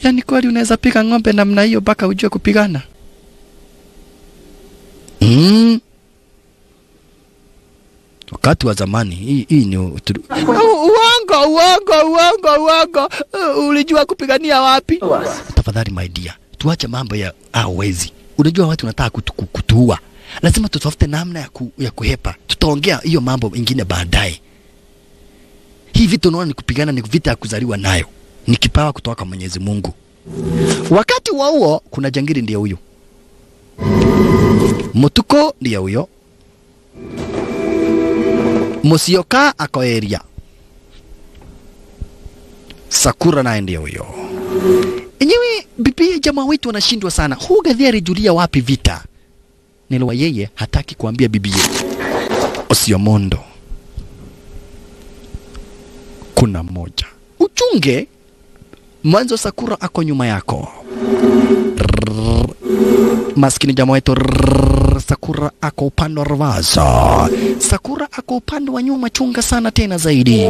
Yaani kweli unaweza piga ng'ombe namna hiyo mpaka ujue kupigana? Mm. Wakati wa zamani hii hii ni utru... uongo uongo uongo uongo. Uh, ulijua kupigania wapi? Tafadhali my dear, tuache mambo ya hawezi. Unajua watu wanataka kutu, kutuua, lazima tutafute namna ya, ku, ya kuhepa. Tutaongea hiyo mambo ingine baadaye. Hii vita unaona ni kupigana, ni vita ya kuzaliwa nayo, ni kipawa kutoka kwa Mwenyezi Mungu. Wakati wa huo kuna jangiri ndiye huyo Mutuko ndiye huyo. Musioka akoeria. Sakura naye ndiye huyo. Enyewe bibi jamaa wetu anashindwa sana. Huu gadhi alijulia wapi vita? nilwa yeye hataki kuambia bibi Osiomondo. Kuna moja. Uchunge Mwanzo Sakura ako nyuma yako. Maskini jamaa wetu Sakura ako upande wa Rvaza. Sakura ako upande wa nyuma, chunga sana tena zaidi.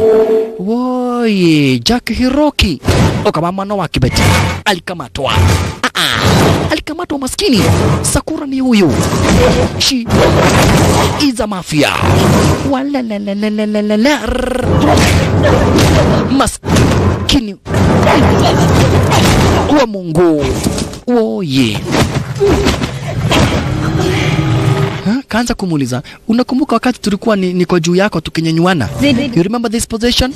Woi, Jack Hiroki okamamano wa alikamatwa. Ah, ah. Alikamatwa maskini. Sakura ni huyu, shi iza mafia. Wala la la la la la. Mas Maskini uwa Mungu. Woye. Ha? Kaanza kumuuliza, unakumbuka wakati tulikuwa ni, niko juu yako tukinyanyuana? You remember this position?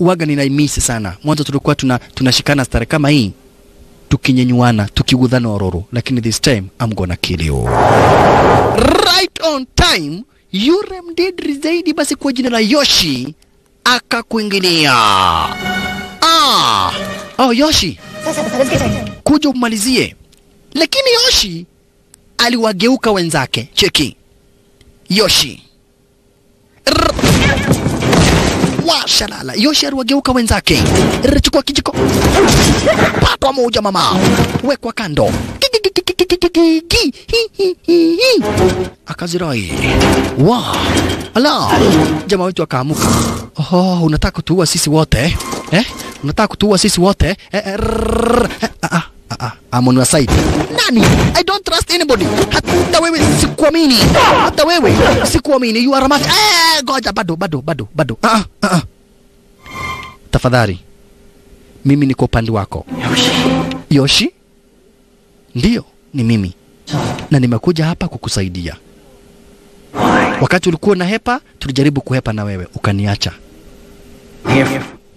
Waga ninaimisi sana. Mwanzo tulikuwa tuna tunashikana stare kama hii tukinyanyuana tukigudhana ororo, lakini this time I'm gonna kill you. Right on time, yule did zaidi basi kwa jina la Yoshi akakuingilia. Oh, Yoshi, kuja umalizie. Lakini Yoshi aliwageuka wenzake. Cheki Yoshi Rr. Wa shalala. Yoshi aliwageuka wenzake. Chukua kijiko, patwa moja mama, wekwa kando akazirai wa ala, jamaa wetu akaamuka. Oh, unataka kutuua sisi wote eh? Unataka kutuua sisi wote I'm on your side. Nani? I don't trust anybody. Hata wewe sikuamini. Hata wewe sikuamini. You are a mafia. Eh, goja bado bado bado bado. Ah, ah, ah, ah. Tafadhali. Mimi niko upande wako. Yoshi. Yoshi? Ndiyo, ni mimi. Na nimekuja hapa kukusaidia. Wakati ulikuwa na hepa, tulijaribu kuhepa na wewe, ukaniacha.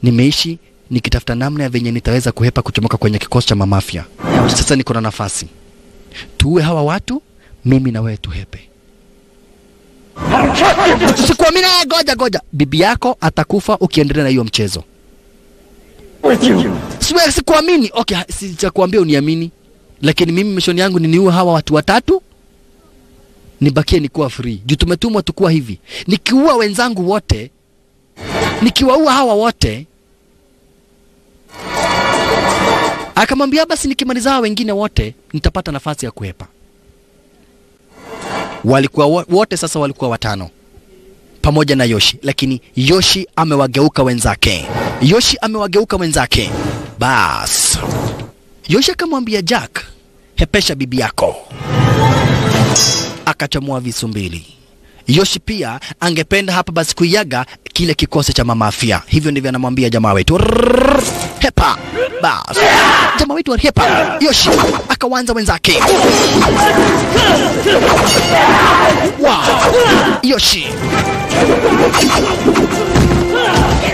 Nimeishi nikitafuta namna ya venye nitaweza kuhepa kuchomoka kwenye kikosi cha mamafia. Sasa niko na nafasi, tuue hawa watu, mimi na wewe tuhepe. Sikuamini. eh, Goja goja, bibi yako atakufa ukiendelea na hiyo mchezo. Sikuamini. Okay, sijakuambia uniamini, lakini mimi mishoni yangu ni niue hawa watu watatu nibakie nikuwa free juu tumetumwa tukuwa hivi. Nikiua wenzangu wote nikiwaua hawa wote akamwambia basi nikimaliza wengine wote nitapata nafasi ya kuepa walikuwa wote sasa walikuwa watano pamoja na Yoshi, lakini Yoshi amewageuka wenzake. Yoshi amewageuka wenzake. Bas, Yoshi akamwambia Jack, hepesha bibi yako, akachomoa visu mbili. Yoshi pia angependa hapa basi kuiaga kile kikosi cha mamafia. Hivyo ndivyo anamwambia jamaa wetu hepa. Bas, jamaa wetu wa hepa. Yoshi akawanza wenzake. wa Yoshi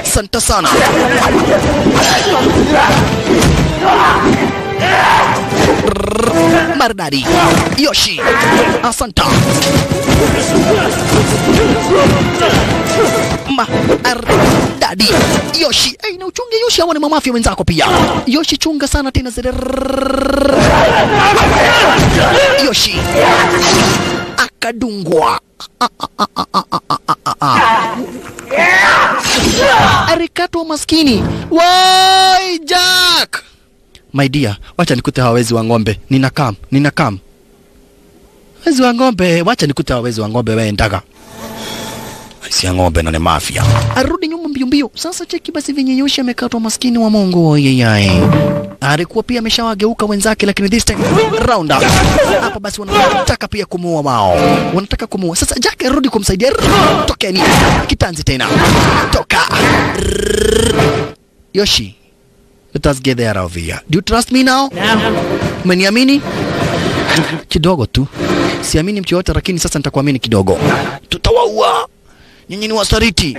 Asante sana. Maridadi. Yoshi. Asanta. Maridadi. Yoshi. Hey, na uchunge Yoshi, hawa ni mamafia wenzako pia. Yoshi, chunga sana tena zile. Yoshi akadungwa. Arikatwa maskini. Wai Jack! My dear, wacha nikute hawa wezi wa ng'ombe. Nina kam, nina kam. Wezi wa ng'ombe, wacha nikute hawa wezi wa ng'ombe wewe ndaga. Si ng'ombe na ni mafia. Arudi nyuma mbio mbio. Sasa cheki basi vinyenyoshi amekatwa maskini wa Mungu. Oyeyai. Alikuwa pia ameshawageuka wenzake, lakini this time round up. Hapa basi wanataka pia kumuua wao, wanataka kumuua. Sasa Jack arudi kumsaidia. Tokeni kitanzi tena, toka. Yoshi, let us get there out of here. Do you trust me now? Umeniamini? Kidogo tu, siamini mtu yote lakini sasa nitakuamini kidogo. Tutawaua nyinyi, ni wasariti.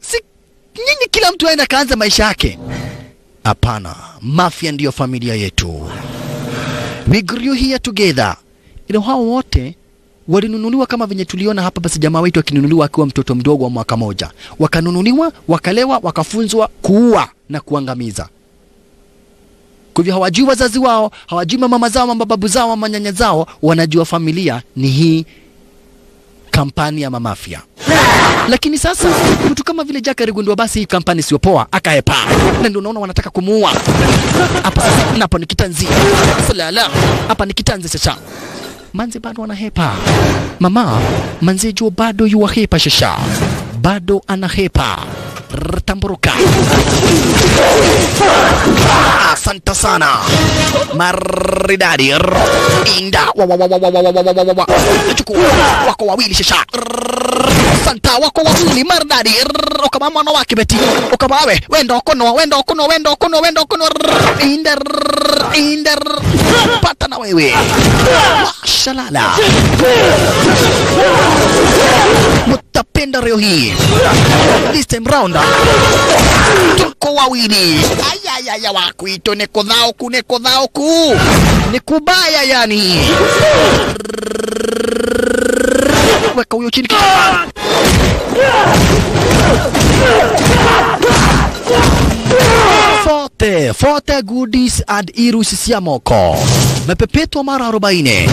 Si nyinyi, kila mtu aenda kaanza maisha yake. Hapana, mafia ndiyo familia yetu. We grew here together. Ilo hao wote walinunuliwa kama venye tuliona hapa, basi jamaa wetu akinunuliwa akiwa mtoto mdogo wa mwaka moja, wakanunuliwa, wakalewa, wakafunzwa kuua na kuangamiza. Kwa hivyo hawajui wazazi wao, hawajui mama zao, mababu zao, manyanya zao, wanajua familia ni hii kampani ya mamafia. Lakini sasa mtu kama vile Jack aligundua basi hii kampani sio poa, akaepa, na ndio unaona wanataka kumuua hapa. Napo ni kitanzi salala, hapa ni kitanzi sasa. Manze bado anahepa, mama manze jo bado yuwahepa shasha, bado anahepa Tamburuka. Asante sana. Maridadi. Inda. Chukua wako wawili shasha. Santa wako wawili maridadi. Okama mwana wake beti. Okama awe. Wenda okono, wenda okono, wenda okono, wenda okono. Inda. Inda. Pata na wewe. Mashalala. Mutapenda. This time round. Tuko wawili ayayaya wakwito neko dhaoku neko dhaoku ni kubaya yani weka huyo chini kichwa Forte, Forte Goodies and Irus Siamoko. Mepepetwa mara 40.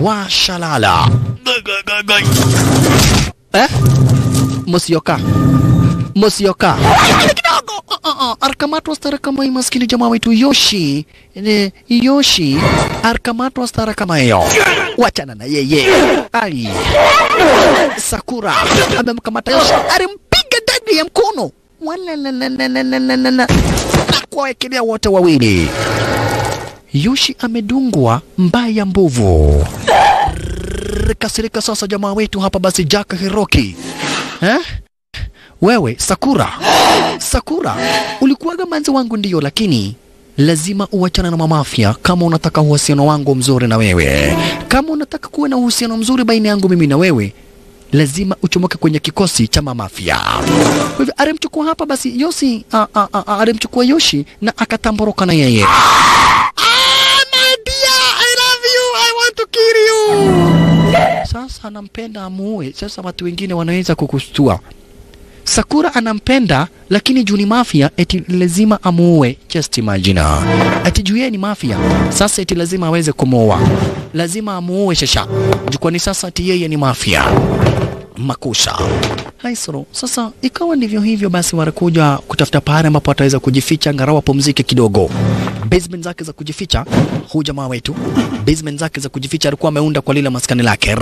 Washalala. Eh? Musioka. Musioka. Kidogo. Uh, uh, uh. Arkamatwa maskini jamaa wetu Yoshi. Ne, Yoshi. Arkamatwa stara kama hiyo. Wachana na yeye. Ai. Sakura amemkamata Yoshi. Alimpiga ndani ya mkono. Na kuwawekelea wote wawili. Yoshi amedungwa mbaya mbovu. Kasirika sasa jamaa wetu hapa basi Jack Hiroki. Eh? Wewe Sakura. Sakura, ulikuwaga manzi wangu ndiyo, lakini lazima uachana na mamafia kama unataka uhusiano wangu mzuri na wewe. Kama unataka kuwa na uhusiano mzuri baina yangu mimi na wewe, lazima uchomoke kwenye kikosi cha mamafia. Kwa hivyo alimchukua hapa basi Yoshi, alimchukua Yoshi na akatamboroka na yeye. My dear, I love you, I want to kill you. Sasa nampenda amuue. Sasa watu wengine wanaweza kukustua. Sakura anampenda lakini juu ni mafia eti lazima amuue. Just imagine. Eti juu yeye ni mafia. Sasa eti lazima aweze kumuua. Lazima amuue shasha. Jukwani sasa eti yeye ni mafia. Makusha. Haisro. Sasa ikawa ndivyo hivyo, basi wanakuja kutafuta pahali ambapo wataweza kujificha, angalau apumzike kidogo. Basement zake za kujificha, huu jamaa wetu basement zake za kujificha alikuwa ameunda kwa lile maskani lake.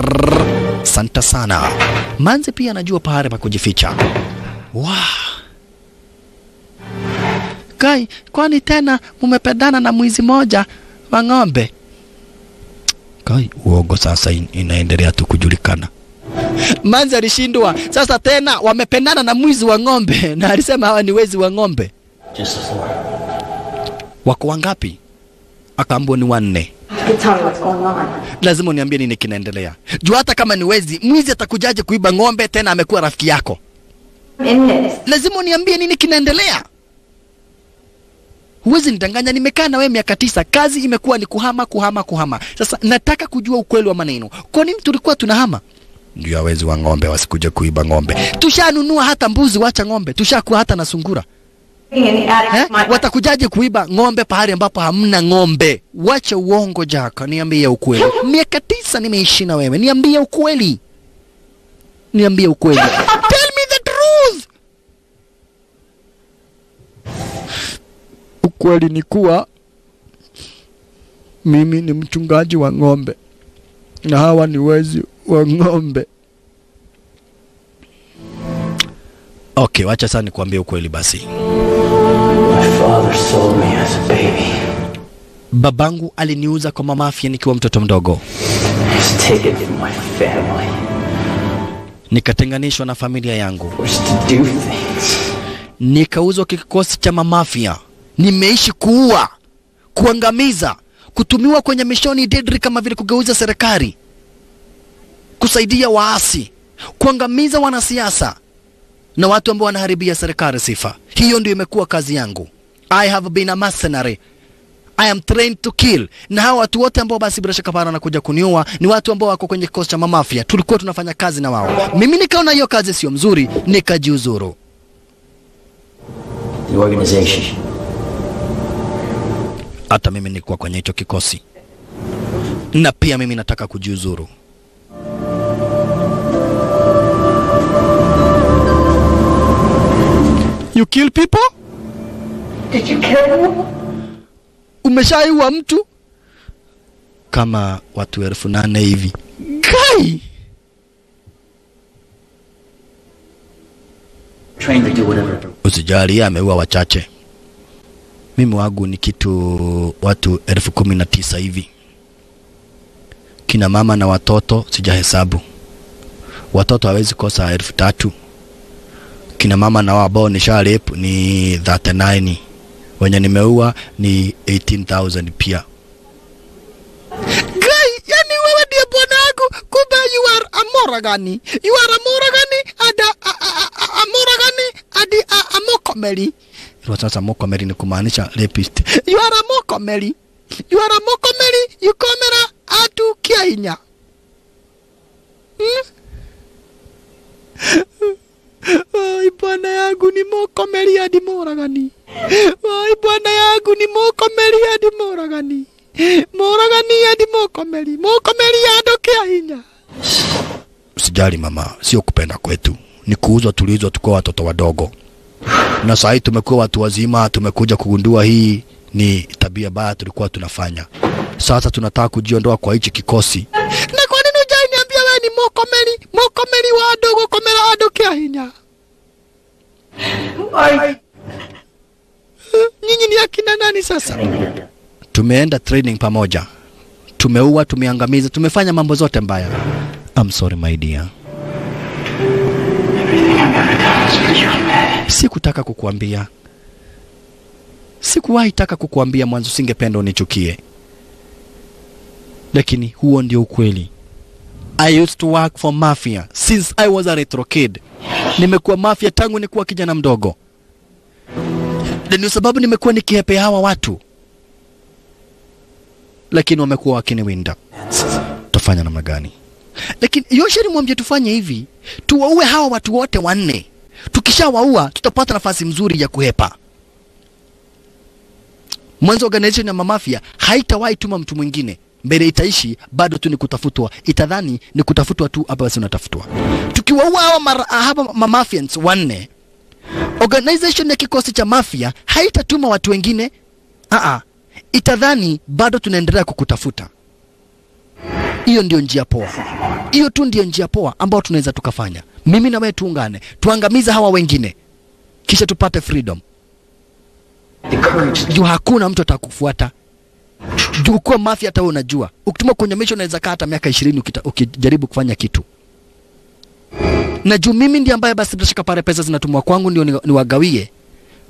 Santa sana. Manzi pia anajua pahali pa kujificha. Wow. Kai, kwani tena mumepedana na mwizi moja wa ng'ombe? Kai, uogo sasa in, inaendelea tu kujulikana. Manzi alishindwa. Sasa tena wamependana na mwizi wa ng'ombe na alisema hawa ni wezi wa ng'ombe. Wako wangapi? Akaambua ni wanne. Lazima uniambie nini kinaendelea. Juu hata kama ni wezi, mwizi atakujaje kuiba ng'ombe tena amekuwa rafiki yako? Lazima uniambie nini kinaendelea. Huwezi nidanganya, nimekaa na wewe miaka tisa, kazi imekuwa ni kuhama, kuhama, kuhama. Sasa nataka kujua ukweli wa maneno. Kwa nini tulikuwa tunahama? Ndio hawezi wa ng'ombe wasikuja kuiba ng'ombe. Tushanunua hata mbuzi, wacha ng'ombe, tushakuwa hata na sungura. Eh? Watakujaje kuiba ng'ombe pahali ambapo hamna ng'ombe? Wacha uongo Jaka, niambie ukweli. Miaka tisa nimeishi na wewe, niambie ukweli. Niambie ukweli. Tell me the truth. Ukweli ni kuwa mimi ni mchungaji wa ng'ombe na hawa ni wezi wa ng'ombe. Okay, wacha sasa nikuambie ukweli basi. My father sold me as a baby. Babangu aliniuza kwa mama afya nikiwa mtoto mdogo, He's taken from my family. nikatenganishwa na familia yangu, nikauzwa kikosi cha mamafia. Nimeishi kuua, kuangamiza, kutumiwa kwenye mishoni dedri kama vile kugeuza serikali, kusaidia waasi, kuangamiza wanasiasa na watu ambao wanaharibia serikali sifa. Hiyo ndio imekuwa kazi yangu. I have been a mercenary. I am trained to kill. Na hawa watu wote ambao basi bila shaka pana wanakuja kuniua ni watu ambao wako kwenye kikosi cha mamafia. Tulikuwa tunafanya kazi na wao. Mimi nikaona hiyo kazi sio mzuri, nikajiuzuru. The organization. Hata mimi nilikuwa kwenye hicho kikosi, na pia mimi nataka kujiuzuru. You kill people? Did you kill him? Umeshaiua mtu kama watu elfu nane hivi. Kai, Trained to do whatever. usijali, ameua wachache. Mimi wangu ni kitu watu elfu kumi na tisa hivi, kina mama na watoto sijahesabu. Watoto hawezi kosa elfu tatu. Kina mama na wao ambao nisha rape ni 39 wenye nimeua ni 18000 pia. Guy, yani wewe ndiye bwana wangu, kumbe you are a Moragani. You are a Moragani and a, a, a, a, a Moragani and a, a Mokomeli. Ilo sasa Mokomeli ni kumaanisha rapist. You are a Mokomeli. You are a Mokomeli, you komera atu kiainya. Hmm? Ai, bwana yangu ni Mokomeli hadi Moragani. Ai, bwana yangu ni Mokomeli hadi Moragani. Moragani hadi mukomeri. Mokomeli hadi kiainya. Sijali mama, sio kupenda kwetu, ni kuuzwa. tulizo tukiwa watoto wadogo, na sasa tumekuwa watu wazima, tumekuja kugundua hii ni tabia baya tulikuwa tunafanya. Sasa tunataka kujiondoa kwa hichi kikosi. Na Mokomeli? Mokomeli wa andu gukomera andu kia hinya Nyinyi ni akina nani sasa? Tumeenda training pamoja, tumeua, tumeangamiza, tumefanya mambo zote mbaya. I'm sorry my dear. Sikutaka kukuambia, sikuwahi taka kukuambia mwanzo, singependa unichukie, lakini huo ndio ukweli. I used to work for mafia since I was a retro kid. Nimekuwa mafia tangu nikuwa kijana mdogo, na ndio sababu nimekuwa nikihepe hawa watu, lakini wamekuwa wakiniwinda. Tafanya namna gani? Lakini Yosheri mwambie tufanye hivi, tuwaue hawa watu wote wanne. Tukishawaua tutapata nafasi mzuri ya kuhepa. Mwanzo organization ya mamafia haitawahi tuma mtu mwingine, mbele itaishi bado tu ni kutafutwa. Itadhani ni kutafutwa tu hapa basi unatafutwa. Tukiwaua hawa mara- hapa mamafians wanne organization ya kikosi cha mafia haitatuma watu wengine. Aa, itadhani bado tunaendelea kukutafuta. Hiyo ndio njia poa. Hiyo tu ndio njia poa ambayo tunaweza tukafanya. Mimi na wewe tuungane tuangamize hawa wengine kisha tupate freedom. Juu hakuna mtu atakufuata juu kuwa mafia hata unajua. Ukituma kwenye mission unaweza kaa hata miaka ishirini ukijaribu kufanya kitu. Na juu mimi ndiye ambaye basi bila shaka pale pesa zinatumwa kwangu ndio niwagawie.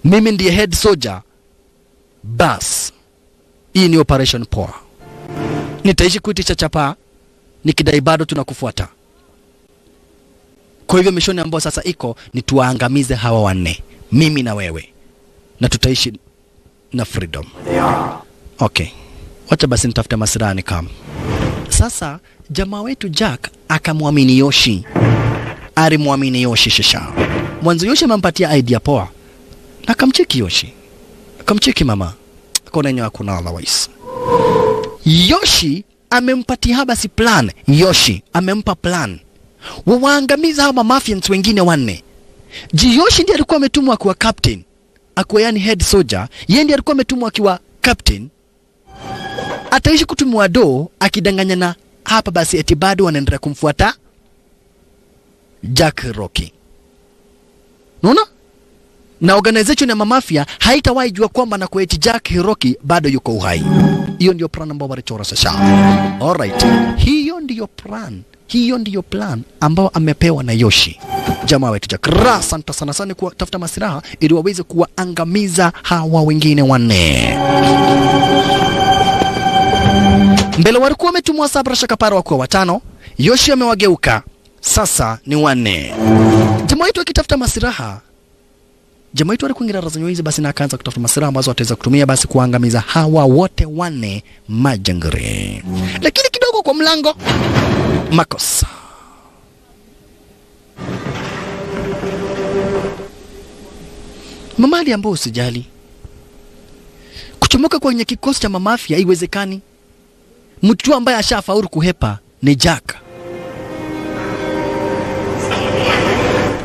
Ni- mimi ndiye head soldier. Bas. Hii ni operation poa. Nitaishi kuitisha chapaa nikidai bado tunakufuata. Kwa hivyo mishoni ambayo sasa iko ni tuwaangamize hawa wanne. Mimi na wewe. Na tutaishi na freedom. Okay wacha basi nitafute masirani kam sasa jamaa wetu jack akamwamini yoshi. Alimwamini yoshi shisha. Mwanzo yoshi amempatia idea poa. Na kamcheki yoshi. Kamcheki mama. Konenyo hakuna otherwise yoshi amempatia habasi plan. Yoshi amempa plan. Wawaangamiza hawa mamafians wengine wanne. Jiyoshi ndiye alikuwa ametumwa akiwa captain. Akuwa yani head soldier. Yeye ndiye alikuwa ametumwa akiwa captain ataishi kutumiwa do akidanganyana hapa basi eti bado wanaendelea kumfuata Jack Rocky. Unaona? Na organization ya mamafia haitawahi jua kwamba na kueti Jack Rocky bado yuko uhai. Hiyo ndio plan ambayo walichora sasa. Alright. Hiyo ndiyo plan. Hiyo ndiyo plan ambao amepewa na Yoshi. Jamaa wetu Jack. Asante sana sana kwa tafuta masiraha ili waweze kuwaangamiza hawa wengine wanne. Mbele walikuwa wametumwa Sabra Shakapara wakuwa watano, Yoshi amewageuka sasa ni wanne. Jamaa wetu akitafuta masiraha, jamaa wetu alikuingira razanyo hizi basi, na akaanza kutafuta masiraha ambazo ataweza kutumia basi kuangamiza hawa wote wanne majangiri. Lakini kidogo kwa mlango, makosa mamali ambao usijali kuchomoka kwenye kikosi cha mamafia haiwezekani. Mtu ambaye ashafaulu kuhepa ni Jack.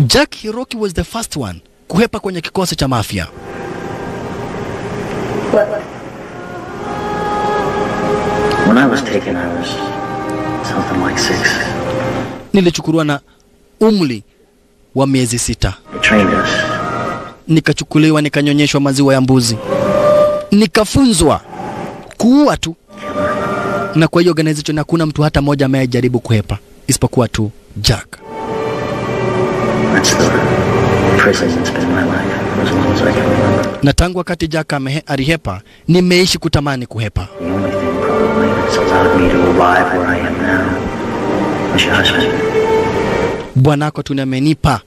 Jack Hiroki was the first one kuhepa kwenye kikosi cha mafia. When I was taken, I was something like six. Nilichukuliwa na umri wa miezi sita, They trained us. nikachukuliwa nikanyonyeshwa maziwa ya mbuzi, nikafunzwa kuua tu, na kwa hiyo organization hakuna mtu hata mmoja amejaribu kuhepa isipokuwa tu Jack. Na tangu wakati Jack alihepa, nimeishi kutamani kuhepa. Bwanako tuni amenipa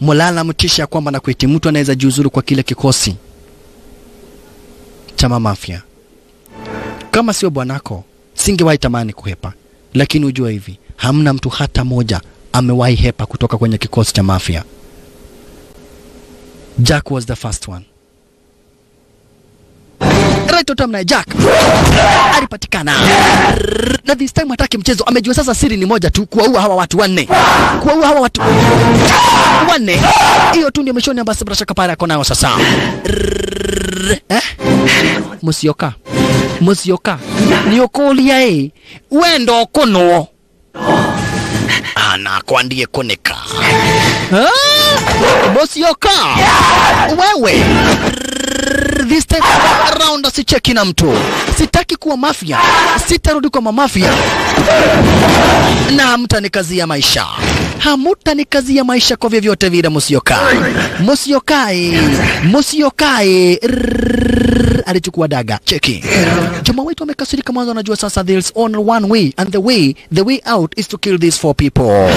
mulala mtisha ya kwamba nakuiti mtu anaweza jiuzuru kwa kile kikosi cha mamafia. Kama sio bwanako, singewahi tamani kuhepa, lakini ujua hivi, hamna mtu hata moja amewahi hepa kutoka kwenye kikosi cha mafia. Jack was the first one. Naye Jack alipatikana na this time hataki mchezo, amejua sasa siri ni moja tu, kuwaua hawa watu wanne, kuwaua hawa watu wanne. Hiyo tu ndio mishoni ambayo shaka pale ako nayo sasa. Eh? Musioka musioka niokolia e wendo kono anakwandie koneka Ah, musioka wewe? This time around sicheki na mtu. Sitaki kuwa mafia. Sitarudi kwa mamafia. Na hamtanikazia maisha. Hamutanikazia maisha kwa vyovyote vile musiokae musiokae musiokae alichukua daga. Cheki. Jamaa wetu amekasirika mwanzo anajua sasa there's only one way and the way the way out is to kill these four people.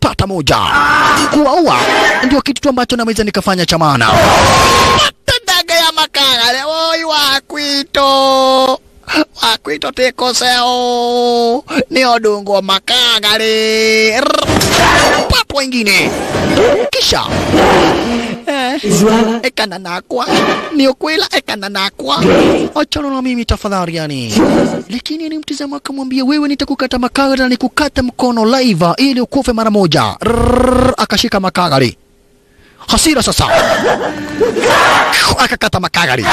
Pata moja. Kuwaua ndio kitu tu ambacho naweza nikafanya cha maana Pata daga ya makara oi wakwito wakwito tikoseo. Ni odungo makagari Rrrr. papo ingine. Kisha. Ekana nakwa. Ni ukwela ekana nakwa. Achana na mimi tafadhali yani. Lakini ni mtizamo akamwambia wewe nitakukata makagari na nikukata mkono live ili ukufe mara moja. Akashika makagari hasira sasa. Akakata makagari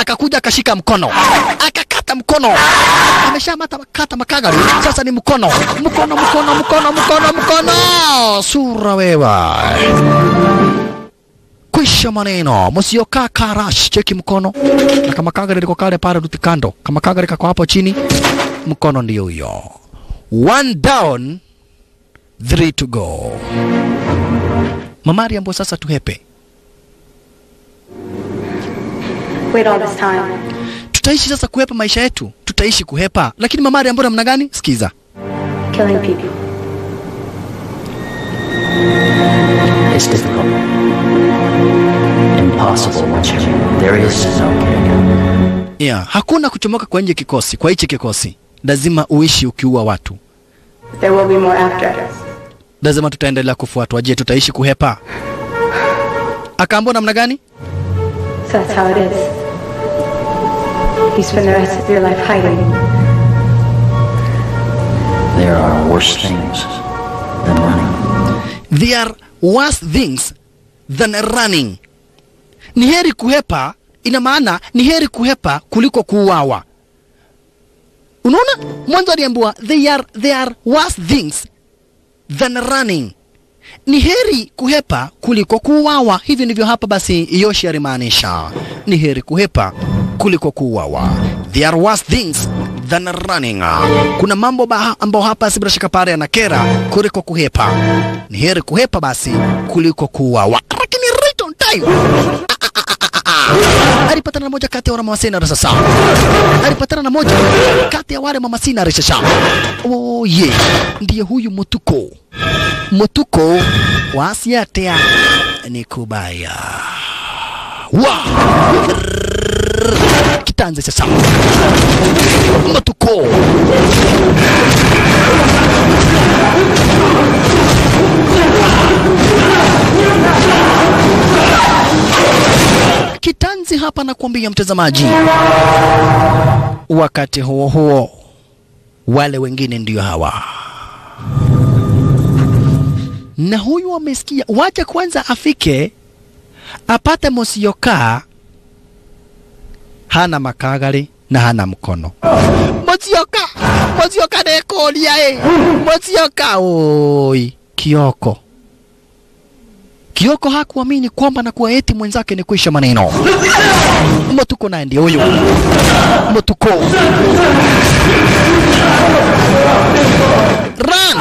akakuja akashika mkono. Akakata mkono. Ameshamata kata makagari. Sasa ni mkono. Mkono mkono mkono mkono mkono. Sura wewa kwisha maneno. Msiokaa karash cheki mkono. Na kama kagari liko kale pale ruti kando. Kama kagari kako hapo chini mkono ndio huyo one down three to go. Mamari ambo sasa tuhepe? Wait all this time. Tutaishi sasa kuhepa maisha yetu tutaishi kuhepa lakini mamari ambona namna gani sikiza Killing people. It's difficult. Impossible once you're in. There is no yeah, hakuna kuchomoka kwa nje kikosi kwa hichi kikosi lazima uishi ukiua watu There will be more after us. lazima tutaendelea kufuatwa je tutaishi kuhepa akaambua namna gani So that's how it is. You spend the rest of your life hiding. There are worse things than running. there are worse things than running. Ni heri kuhepa ina maana ni heri kuhepa kuliko kuuawa. Unaona? Mwanzo aliambiwa they are, they are worse things than running. Ni heri kuhepa kuliko kuuawa. Hivi ndivyo hapa basi yoshi alimaanisha. Ni heri kuhepa kuliko kuuawa. There are worse things than running. Kuna mambo ba- ambayo hapa si bila shaka pale yanakera kuliko kuhepa. Ni heri kuhepa basi kuliko kuuawa. Lakini right on time. Alipatana na moja kati ya wale mamasinari sasa alipatana na moja kati ya wale mamasinari sasa oh ye ndiye huyu mutuko mutuko wa asiatea ni kubaya. Wa kitanze sasa. Matuko. Kitanzi hapa na kuambia mtazamaji. Wakati huo huo wale wengine ndio hawa. Na huyu amesikia wacha kwanza afike apate mosiokaa hana makagari na hana mkono mosioka mosioka nekolia e mosioka oi kioko Kioko hakuamini kwamba na kuwa eti mwenzake ni kuisha maneno. Mutuko ndio huyo. Run!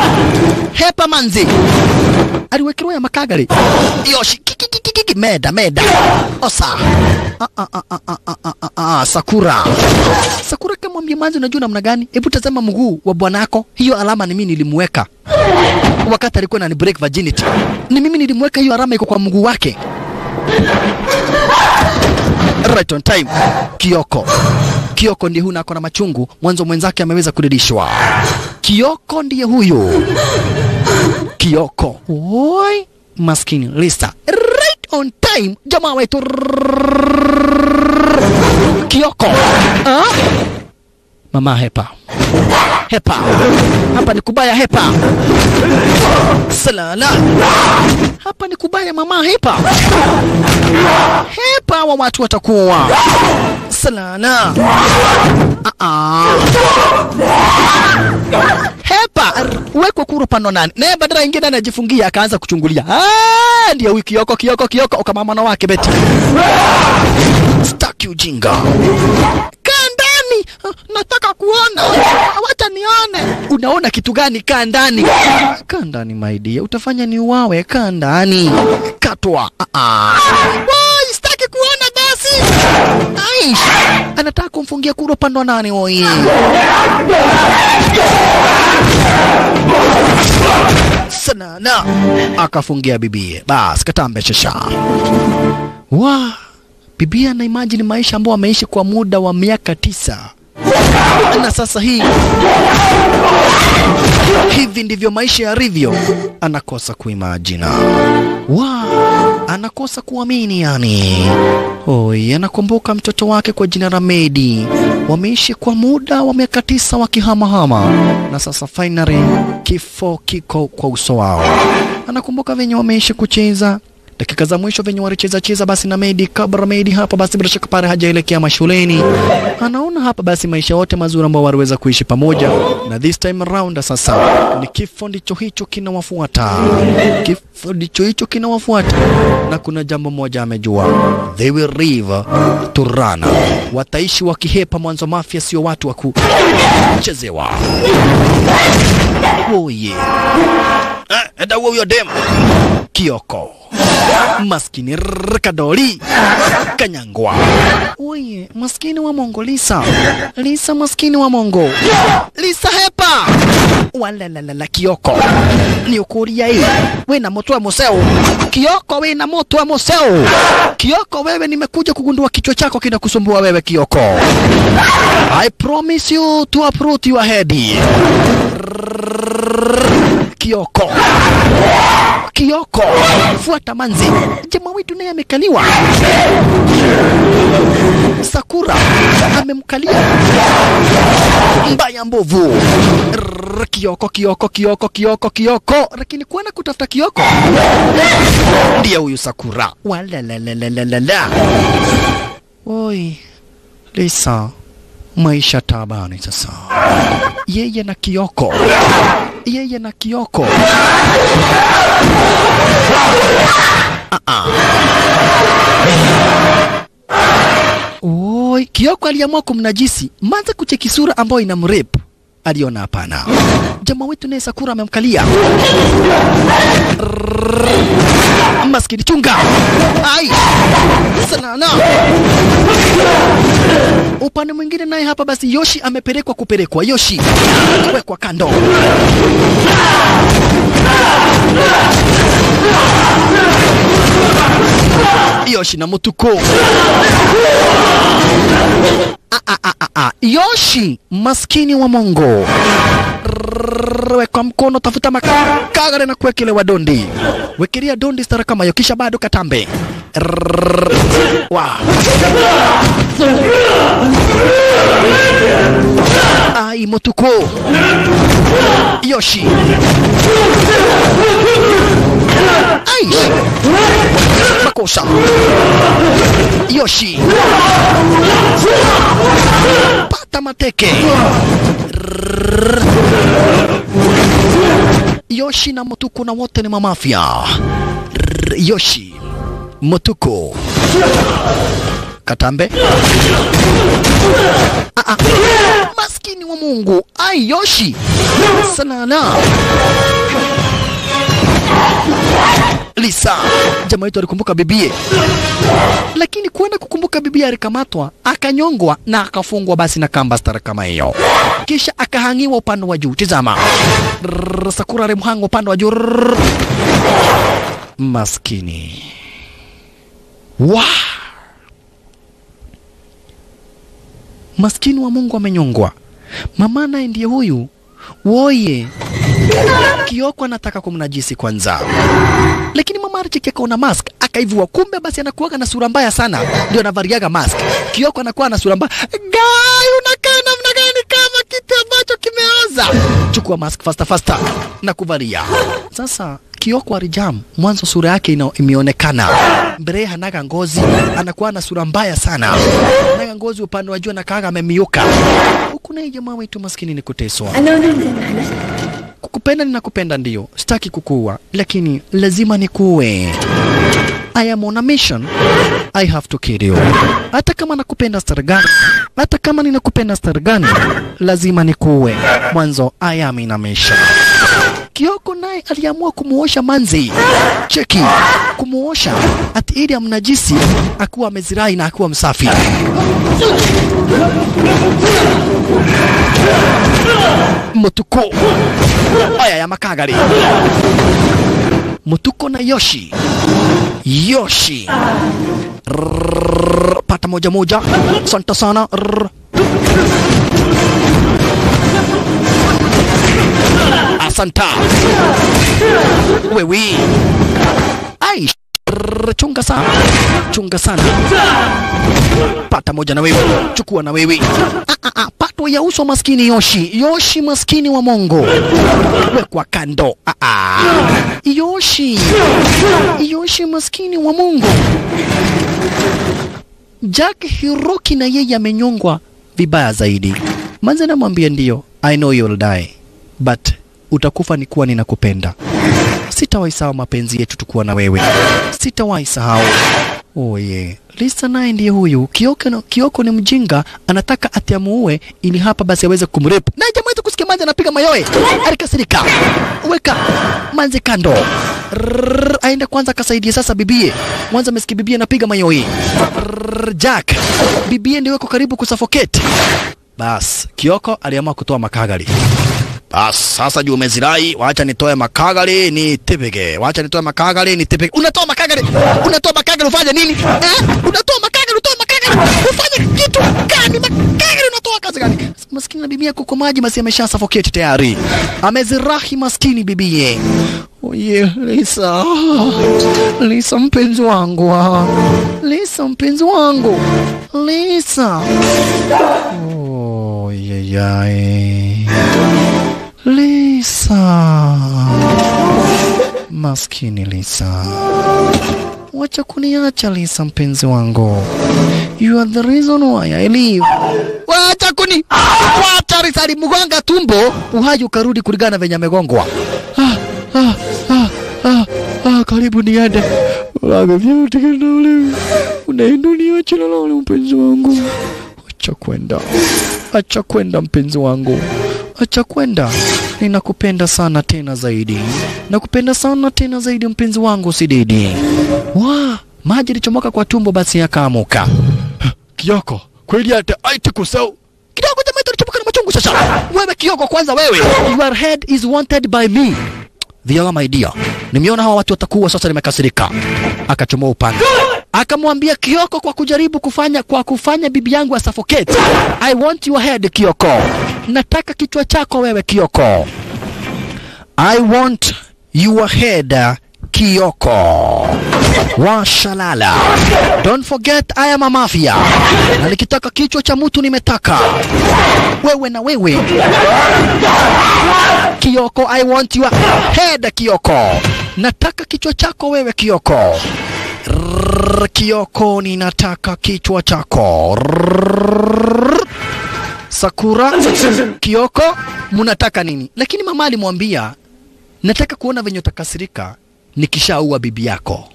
Hepa manzi. Aliwekerwa ya makagari. Yoshi meda meda. Osa. Ah, ah, ah, ah, ah, ah, ah, ah, ah Sakura. Sakura kama mlimanzi unajua namna gani? Hebu tazama mguu wa bwanako. Hiyo alama ni mimi nilimweka. Wakati alikuwa anani break virginity. Ni mimi nilimweka hiyo alama iko kwa mguu wake. Right on time. Kioko. Kioko ndiye huyu ako na machungu, mwanzo mwenzake ameweza kudidishwa. Kioko ndiye huyu. Kioko. Oi, maskini Lisa. Right on time. Jamaa wetu. Kioko. Ah? Mama hepa. Hepa. Hapa ni kubaya hepa. Salala. Hapa ni kubaya mama hepa. Hepa wa watu watakuwa. Salala. Ah ah. Hepa wekwe kuru pano nani naye badala ingine anajifungia akaanza kuchungulia Ah, ndiye yoko kioko kioko kioko ukamamana wake beti staki ujinga nataka kuona. Wacha nione. Unaona kitu gani? Kaa ndani. Kaa ndani maidia utafanya ni uwawe. Kaa ndani. Katwa. Sitaki kuona basi. Anataka kumfungia kura upande wa nani oye sanana. Akafungia bibie. Bas katambe shasha. Wa bibia na imagine maisha ambao ameishi kwa muda wa miaka tisa na sasa hii hivi ndivyo maisha yalivyo, anakosa kuimajina wa anakosa kuamini yani. Oi, anakumbuka mtoto wake kwa jina la Medi, wameishi kwa muda wa miaka tisa wakihamahama, na sasa finally kifo kiko kwa uso wao. Anakumbuka venye wameishi kucheza dakika za mwisho venye walicheza cheza basi na Medi Kabra Medi hapa basi bila shaka pale hajaelekea mashuleni, anaona hapa basi maisha yote mazuri ambao waliweza kuishi pamoja, na this time around sasa ni kifo ndicho hicho kinawafuata, kifo ndicho hicho kinawafuata, na kuna jambo moja amejua, they will live to run, wataishi wakihepa. Mwanzo mafia sio watu wa kuchezewa. Oh yeah. Eh, enda uwe huyo demo. Kioko maskini Kadoli kanyangwa. uye maskini wa Mongo Lisa, Lisa maskini wa Mongo, Lisa hepa. Walalalala. Kioko. Ni ukuria hii, we na moto wa museo Kioko, we na moto wa museo Kioko, wewe nimekuja kugundua kichwa chako kinakusumbua wewe Kioko. I promise you to uproot your head. Kioko. Kioko, fuata manzi. Jamaa wetu naye amekaliwa. Sakura amemkalia mbaya mbovu. Kioko, Kioko, Kioko, Kioko, Kioko, lakini kuenda kutafuta Kioko ndiye huyu Sakura. Walalalalala. Oi, Lisa, maisha tabani sasa. Yeye na Kioko, yeye na Kioko Oi, Kioko aliamua kumnajisi manza kucheki sura ambayo ina mrep. Aliona hapana, jamaa wetu naye Sakura amemkalia. Maskini chunga. Ai. Sanana. Upande mwingine naye hapa basi Yoshi amepelekwa kupelekwa, Yoshi wekwa kando Yoshi na Mutuko. Ah, ah, ah, ah, ah. Yoshi maskini wa Mongo. Rrrr, mkono, tafuta makagare na kuwekelewa dondi, wekelea dondi stara kama hiyo, kisha bado katambe. Ai Mutuko. Yoshi Aish makosa. Yoshi. Pata mateke. Yoshi na Motuko na wote ni mamafia. Yoshi. Motuko Katambe. Ah, ah. Maskini wa Mungu. Ai Yoshi. Sanana Lisa, jamaa yetu alikumbuka bibie, lakini kuenda kukumbuka bibie alikamatwa, akanyongwa na akafungwa basi na kamba stara kama hiyo, kisha akahangiwa upande wa juu. Tizama, Sakura alimhanga upande wa juu. Maskini. Wa maskini wa Mungu amenyongwa. Mama naye ndiye huyu. Woye Kioko anataka kumnajisi kwanza, lakini mama Archie akaona mask akaivua, kumbe basi anakuwaga na sura mbaya sana, ndio anavariaga mask. Kioko anakuwa na sura mbaya. Gai, unakaa namna gani? Kama kitu ambacho kimeoza? Chukua mask fasta fasta na kuvalia. Sasa Kioko alijam mwanzo, sura yake imeonekana. Mbele, hanaga ngozi, anakuwa na sura mbaya sana, hanaga ngozi upande wa juu, anakaaga amemiuka. Huku, naye jamaa wetu maskini ni kuteswa kukupenda ninakupenda, ndio sitaki kukuua, lakini lazima nikuue. I am on a mission. I have to kill you. Hata kama nakupenda star gani, hata kama ninakupenda star gani, lazima nikuue. Mwanzo I am in a mission. Kioko naye aliamua kumuosha manzi, cheki, kumuosha ati ili amnajisi akuwa amezirai na akuwa msafi. Mutuko aya ya makagari Mutuko na Yoshi. Yoshi. Rrr, pata moja moja, sana. Rrrr, Asanta wewe, ai chunga sana, chunga sana, pata moja na wewe, chukua na wewe. pato ah, ah, ya uso maskini Yoshi, Yoshi maskini wa Mongo, wekwa kando. Ah, ah. Yoshi, Yoshi maskini wa Mongo. Jack Hiroki na yeye amenyongwa vibaya zaidi. Manze namwambia ndio, I know you'll die but utakufa ni kuwa ninakupenda. Sitawahi sahau mapenzi yetu tukuwa na wewe, sitawahi sahau. Oh yeah. Lisa naye ndiye huyu Kioko. no- Kioko ni mjinga, anataka atiamuue ili hapa basi aweze kumrepu. Na jamaa wetu kusikia Manzi anapiga mayoe, alikasirika. Weka Manzi kando, aende kwanza akasaidia sasa bibie. Mwanza amesikia bibie anapiga mayoe. Rrr, Jack, bibie ndio yuko karibu kusuffocate. Bas, Kioko aliamua kutoa makagari. Bas, sasa juu umezirai, wacha nitoe makagari ni tepege. Wacha nitoe makagari ni tepege. Unatoa makagari, unatoa makagari ufanye nini? Eh? Unatoa makagari, unatoa makagari. Ufanye kitu gani? Makagari unatoa kazi gani? Maskini na bibi yako kwa maji basi amesha suffocate tayari. Amezirahi maskini bibie. Oye, Lisa. Lisa mpenzi wangu. Lisa mpenzi wangu. Lisa. Oh, yeyai. Lisa. Maskini Lisa. Wacha kuniacha Lisa mpenzi wangu. You are the reason why I live. Wacha kuni. Wacha Lisa alimgonga tumbo, uhai ukarudi kulingana venye amegongwa. Ah, ah, ah, ah, ah, karibu niende. Wagavyote kinaule. Unaenda uniache na lolo mpenzi wangu. Acha kwenda, acha kwenda mpenzi wangu, acha kwenda. Ninakupenda sana tena zaidi, nakupenda sana tena zaidi mpenzi wangu Sididi. Wa maji ilichomoka kwa tumbo, basi yakaamuka. Kioko kweli hata aiti kusau kidogo, jamaa tulichomoka na machungu. Sasa wewe Kioko, kwanza wewe, your head is wanted by me other my dear, nimeona hawa watu watakuwa sasa, nimekasirika. Akachomoa upanga, akamwambia Kioko, kwa kujaribu kufanya kwa kufanya bibi yangu asafoketi I want your head Kioko, nataka kichwa chako wewe Kioko. I want your head Kioko. Washalala. Don't forget I am a mafia. Na nikitaka kichwa cha mtu nimetaka. Wewe na wewe. Kioko, I want your head Kioko. Nataka kichwa chako wewe Kioko. Kioko, ninataka kichwa chako. Sakura, Kioko, munataka nini? Lakini mama alimwambia nataka kuona venye utakasirika nikishaua bibi yako.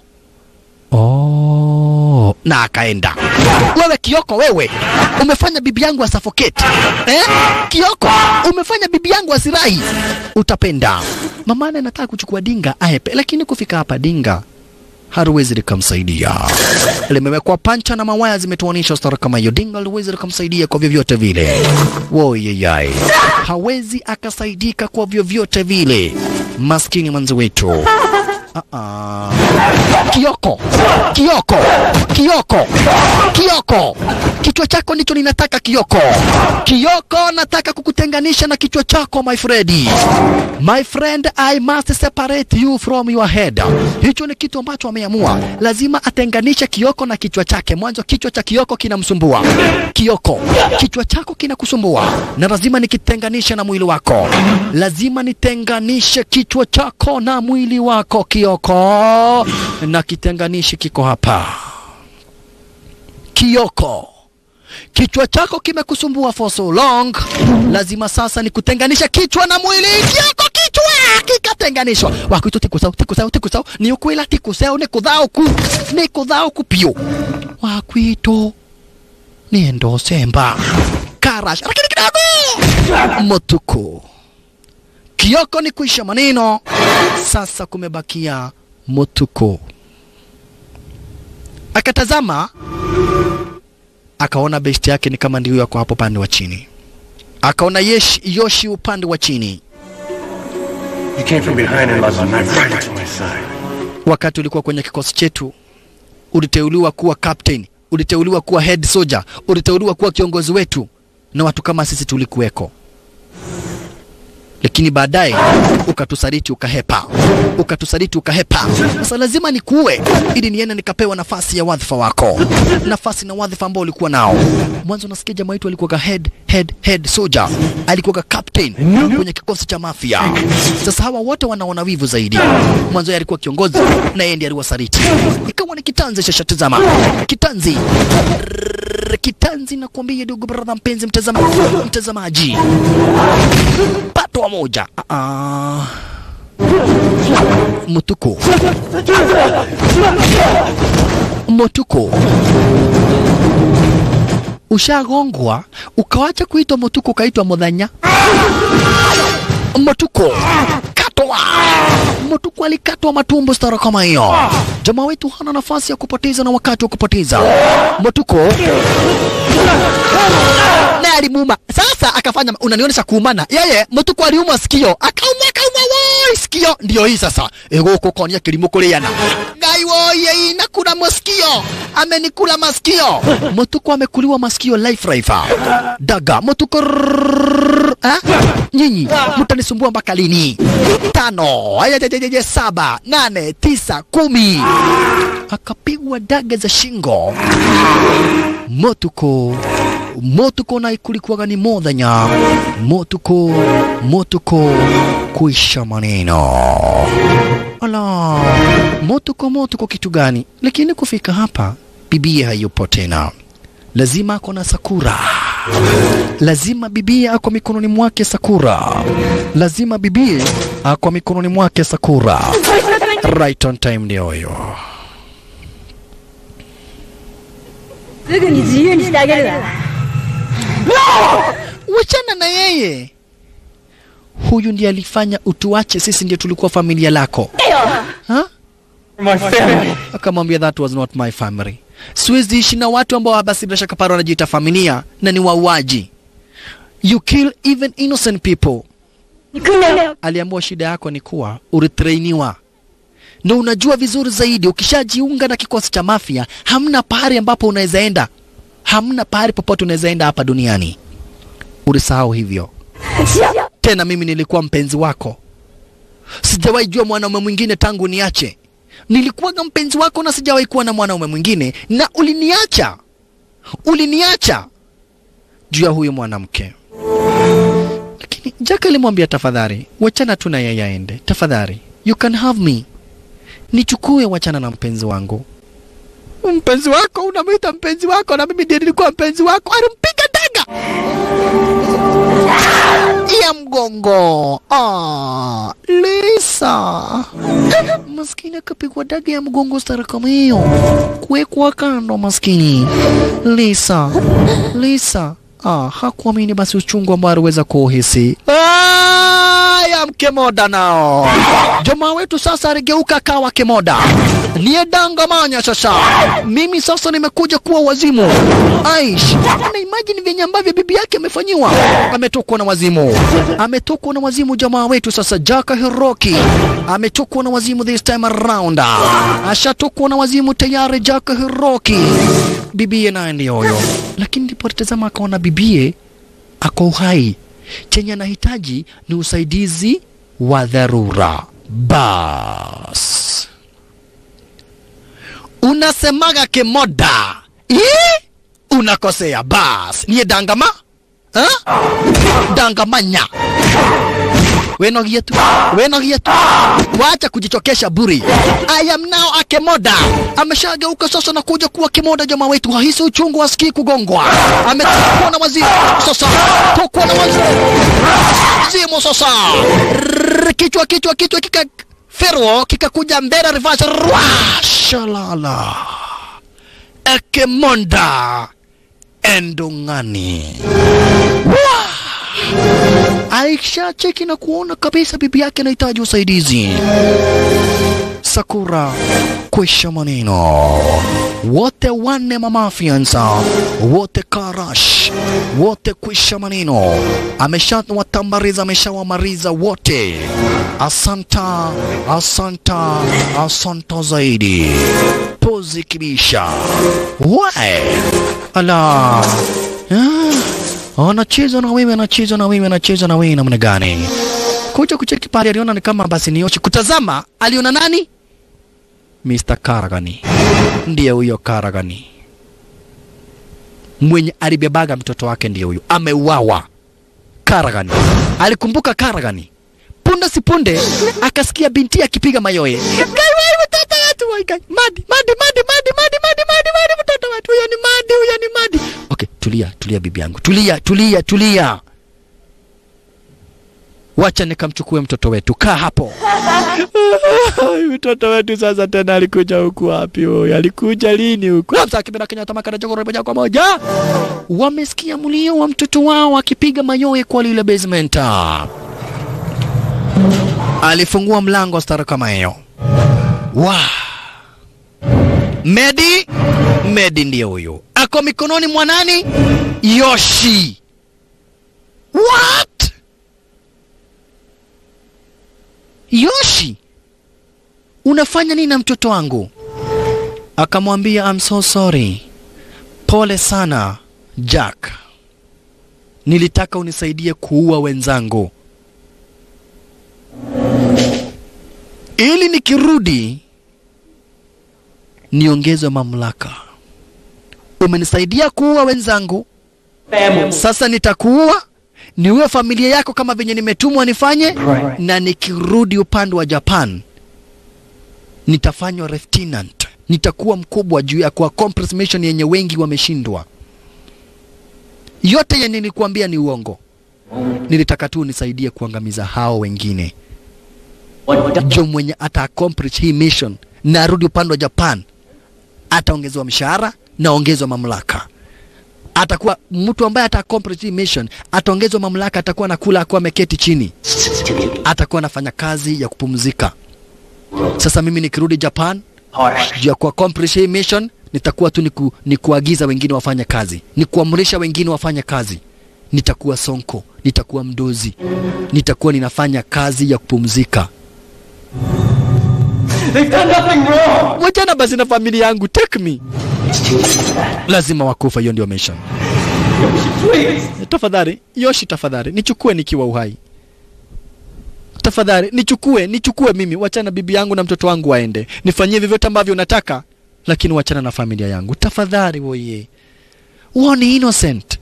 Oh, na akaenda. Wewe Kioko, wewe umefanya bibi yangu asafoketi eh? Kioko, umefanya bibi yangu asirahi. Utapenda. Mamana anataka kuchukua dinga aepe, lakini kufika hapa dinga haliwezi likamsaidia. Limewekwa pancha na mawaya zimetuanisha stara kama hiyo, dinga haliwezi likamsaidia kwa vyovyote vile. Woyeyai, hawezi akasaidika kwa vyovyote vile, maskini mwanzi wetu. Uh-uh. Kioko, Kioko, Kioko, Kioko, kichwa chako ndicho ninataka Kioko. Kioko, nataka kukutenganisha na kichwa chako my friend. My friend, I must separate you from your head. Hicho ni kitu ambacho ameamua, lazima atenganishe Kioko na kichwa chake. Mwanzo kichwa cha Kioko kinamsumbua. Kioko, kichwa chako kinakusumbua na lazima nikitenganishe na mwili wako. Lazima nitenganishe kichwa chako na mwili wako Kioko, na kitenganishi kiko hapa. Kioko, kichwa chako kimekusumbua for so long, lazima sasa ni kutenganisha kichwa na mwili. Kioko, kichwa kikatenganishwa. wakuitu tikusau tikusau tikusau, ni ukwila tikusau ni kudhao ku ni kudhao kupio ni niendo semba karash, lakini kidogo motuko Kioko ni kuisha maneno, sasa kumebakia Motuko. Akatazama akaona besti yake ni kama ndio yako hapo upande wa chini, akaona Yesh, Yoshi upande wa chini. Wakati ulikuwa kwenye kikosi chetu, uliteuliwa kuwa captain, uliteuliwa kuwa head soldier, uliteuliwa kuwa kiongozi wetu, na watu kama sisi tulikuweko lakini baadaye ukatusaliti ukahepa, ukatusaliti ukahepa. Sasa lazima nikuue ili niende nikapewa nafasi ya wadhifa wako, nafasi na wadhifa ambao ulikuwa nao mwanzo. Nasikia jamaa wetu alikuwa head head head soldier, alikuwa captain kwenye kikosi cha mafia. Sasa hawa wote wanaona wivu zaidi. Mwanzo alikuwa kiongozi na yeye ndiye aliwasaliti, ikawa ni kitanzi. cha shatizama, kitanzi kitanzi, na kuambia dogo brother, mpenzi mtazamaji, mtazamaji pato moja. Uh, mutuko mutuko ushagongwa ukawacha kuitwa mutuko ukaitwa muthanya mutuko katwa likato alikatwa matumbo stara kama hiyo. Jamaa wetu hana nafasi ya kupoteza na wakati wa kupoteza. Mutuko naye alimuuma. Sasa akafanya, unanionyesha kuumana. Yeye mutuku aliuma sikio, akauma akauma, woi sikio. Ndio hii sasa. Eguku konia kilimo kuliana. Ngai woye nakula masikio, amenikula masikio. Mutuku amekuliwa masikio life rifa daga. Mutuku eh? Nyinyi mtanisumbua mpaka lini? Tano, saba, nane, tisa, kumi. Akapigwa daga za shingo. Motuko motuko na kulikuwaga ni modhanya motuko motuko kuisha maneno. Ala motuko motuko kitu gani? Lakini kufika hapa bibia hayupo tena lazima ako na sakura, lazima bibie ako mikononi mwake sakura, lazima bibie ako mikononi mwake sakura. Right on time ni oyo! Wachana na yeye huyu ndiye alifanya utuache, sisi ndio tulikuwa familia lako. Akamwambia that was not my family. Siwezi ishi na watu ambao basi bila shaka pale wanajiita familia na ni wauaji. You kill even innocent people. Aliambiwa shida yako ni kuwa ulitrainiwa na unajua vizuri zaidi, ukishajiunga na kikosi cha mafia, hamna pahali ambapo unaweza enda, hamna pahali popote unaweza enda hapa duniani. Ulisahau hivyo. Tena mimi nilikuwa mpenzi wako, sijawahi jua mwanaume mwingine tangu niache. Nilikuwaga mpenzi wako na sijawahi kuwa na mwanaume mwingine, na uliniacha, uliniacha juu ya huyu mwanamke. Lakini Jack alimwambia tafadhali, wachana tu na yeye aende, tafadhali, you can have me, nichukue, wachana na mpenzi wangu. Mpenzi wako unamwita mpenzi wako, na mimi ndiye nilikuwa mpenzi wako. Alimpiga ya mgongo. Ah, Lisa maskini akapigwa daga ya mgongo stara kama hiyo, kuwekwa kando maskini. Lisa, Lisa ah, hakuamini basi uchungu ambao aliweza kuuhisi. Ah, mkemoda nao. Jamaa wetu sasa aligeuka akawa kemoda niye dangamanya sasa? Mimi sasa nimekuja kuwa wazimu. Aish na imagine vyenye ambavyo bibi yake amefanyiwa? Ametokwa na wazimu. Ametokwa na wazimu jamaa wetu sasa jaka hiroki. Ametokwa na wazimu this time around. Ashatokwa na wazimu tayari jaka hiroki. Bibiye naye ndiyo huyo. Lakini ndipo alitazama akaona bibiye ako uhai chenye anahitaji ni usaidizi wa dharura. Bas. Unasemaga kemoda. Ii? unakosea. Bas. Niye dangama? Ha? dangamanya wenogie tu wenogie tu wacha kujichokesha buri. I am now a kemoda. Ameshageuka sasa na kuja kuwa kemoda jamaa wetu. Hahisi uchungu asikii kugongwa. Ametokwa na wazimu sasa. Tokwa na wazimu. Sasa. Rrrr, kichwa kichwa kichwa kika fero kikakuja mbele reverse shalala ekemonda endungani Aisha cheki na kuona kabisa bibi yake anahitaji usaidizi. Sakura kwisha maneno, wote wanne mamafiansa, wote karash, wote kwisha maneno, ameshawatambariza, ameshawamariza wote. Asanta, asanta, asanta zaidi. Pozi kibisha we ala ah. Anacheza na wewe, anacheza na wewe, anacheza na wewe namna gani? Kocha kucheki pale, aliona ni kama basi ni Yoshi. Kutazama, aliona nani? Mr. Karagani, ndiye huyo Karagani mwenye alibebaga mtoto wake, ndiye huyo ameuawa. Karagani alikumbuka Karagani, punde si punde akasikia binti akipiga mayowe. Gai wewe mtoto wetu, wai gai madi madi madi madi madi madi madi madi, mtoto wetu huyo ni madi, huyo ni madi. Okay, tulia tulia, bibi yangu, tulia tulia tulia, wacha nikamchukue mtoto wetu, kaa hapo. Mtoto wetu sasa tena alikuja huku wapi huyo? Alikuja lini huku? Hamza Kibera Kenya tamaka moja kwa moja. Wamesikia mlio wa mtoto wao akipiga mayowe kwa lile basement. Alifungua mlango stara kama hiyo. Wa. Medi Medi ndiye huyu, Ako mikononi mwa nani? Yoshi. What? Yoshi, unafanya nini na mtoto wangu? Akamwambia I'm so sorry, pole sana Jack, nilitaka unisaidie kuua wenzangu ili nikirudi niongezwe mamlaka. Umenisaidia kuua wenzangu, sasa nitakuua niue familia yako kama venye nimetumwa nifanye, na nikirudi upande wa Japan nitafanywa lieutenant, nitakuwa mkubwa juu ya kuaccomplish mission yenye wengi wameshindwa. Yote yenye nilikuambia ni uongo, nilitaka tu nisaidie kuangamiza hao wengine. Jo mwenye ata accomplish hii mission. Na arudi upande wa Japan ataongezewa mshahara na ongezwa mamlaka atakuwa mtu ambaye ata accomplish mission, ataongezwa mamlaka, atakuwa na kula akiwa ameketi chini, atakuwa anafanya kazi ya kupumzika. Sasa mimi nikirudi Japan juu ya ku accomplish hii mission, nitakuwa tu ni, ku, ni kuagiza wengine wafanye kazi, ni kuamrisha wengine wafanye kazi. Nitakuwa sonko, nitakuwa mdozi, nitakuwa ninafanya kazi ya kupumzika. Wachana basi na familia yangu, take me. Lazima wakufa, hiyo ndio mission. Tafadhali Yoshi, tafadhali nichukue nikiwa uhai. Tafadhali nichukue, nichukue mimi, wachana bibi yangu na mtoto wangu waende, nifanyie vyovyote ambavyo unataka, lakini wachana na familia yangu tafadhali. Woye, wao ni innocent.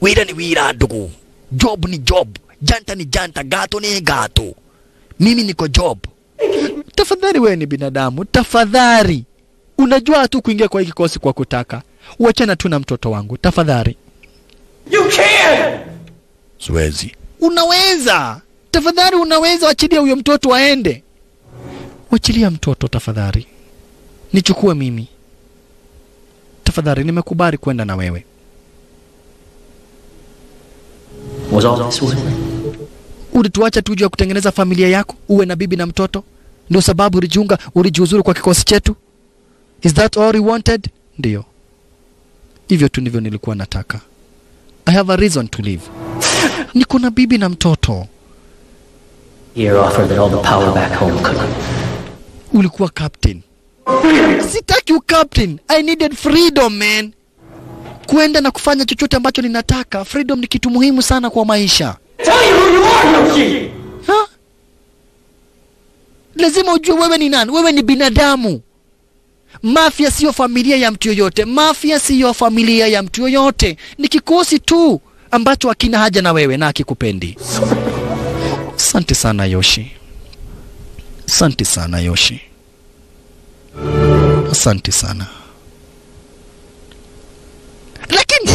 Wira ni wira, ndugu. Job ni job, janta ni janta, gato ni gato. Mimi niko job. Tafadhali, wewe ni binadamu, tafadhali. Unajua tu kuingia kwa hiki kikosi kwa kutaka. uachana tu na mtoto wangu tafadhali. You can! Siwezi. Unaweza, tafadhali, unaweza. Wachilia huyo mtoto aende, wachilia mtoto tafadhali, nichukue mimi tafadhali. Nimekubali kwenda na wewe. Ulituacha tu ya kutengeneza familia yako, uwe na bibi na mtoto, ndio sababu ulijiunga, ulijiuzuru kwa kikosi chetu? Is that all you wanted? Ndio, hivyo tu ndivyo nilikuwa nataka. I have a reason to live. Niko na bibi na mtoto. Your offered that all the power back home could. Ulikuwa captain. Sitaki u captain. I needed freedom man. Kuenda na kufanya chochote ambacho ninataka. Freedom ni kitu muhimu sana kwa maisha. Tell you who you are, Yoshi! Lazima ujue wewe ni nani. Wewe ni binadamu. Mafia siyo familia ya mtu yoyote. Mafia siyo familia ya mtu yoyote. Ni kikosi tu ambacho hakina haja na wewe na akikupendi. Asante sana Yoshi. Asante sana Yoshi. Asante sana. Lakini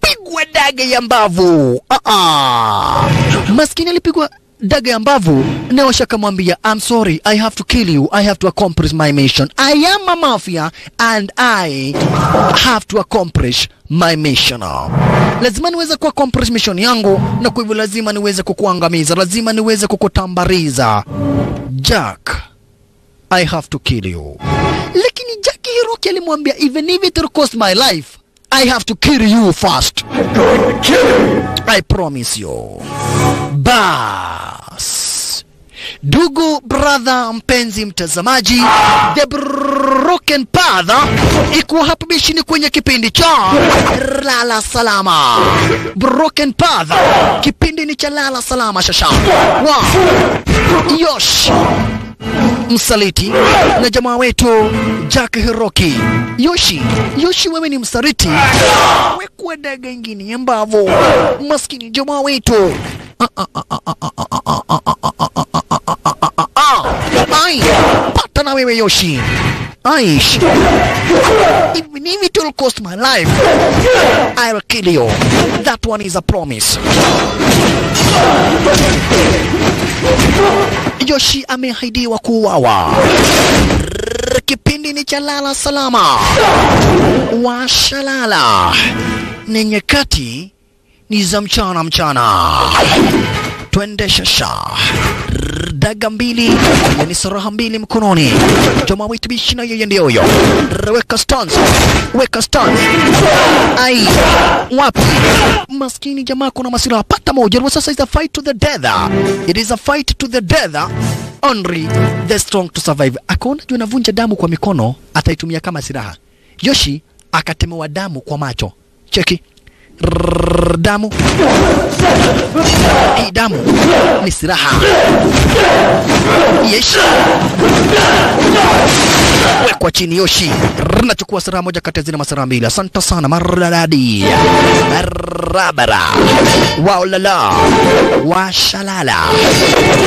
pigwa dage ya mbavu. Ah ah. Maskini alipigwa daga ya mbavu na Yoshi akamwambia I'm sorry, I have to kill you. I have to accomplish my mission. I am a mafia and I have to accomplish my mission. Lazima niweze ku accomplish mission yangu na kwa hivyo lazima niweze kukuangamiza, lazima niweze kukutambariza. Jack, I have to kill you. Lakini Jack Hiroki alimwambia even if it cost my life, I have to kill you first. I'm going to kill you! I promise you. Bas. Ndugu brother, mpenzi mtazamaji, ah. the broken path ikuwa hapa bishini kwenye kipindi cha lala salama. Broken path, kipindi ni cha lala salama. Shasha Wow. yosh msaliti na jamaa wetu Jack Hiroki. Yoshi, Yoshi, wewe ni msaliti, wekwa daga ingine ambavu maskini jamaa wetu Ai, pata na wewe Yoshi. Aish. Will cost my life, I'll kill you. That one is a promise. Yoshi ameahidiwa kuuawa. Kipindi ni cha lala salama, washalala ni nyakati ni za mchana mchana. Twende shasha daga mbili yani saraha mbili mkononi. Jamaa wetu bishi na yeye ndio huyo. Weka stance, weka stance. Ai, wapi? Maskini jamaa kuna masira pata moja. Sasa is a fight to the death. It is a fight to the death. Only the strong to survive. Akaona juu anavunja damu kwa mikono, ataitumia kama silaha. Yoshi akatemewa damu kwa macho. Cheki. Damu hii damu ni silaha yeshi wekwa chini Yoshi nachukua sara moja kati ya zile mbili. Asante sana maradadi barabara waolala washalala.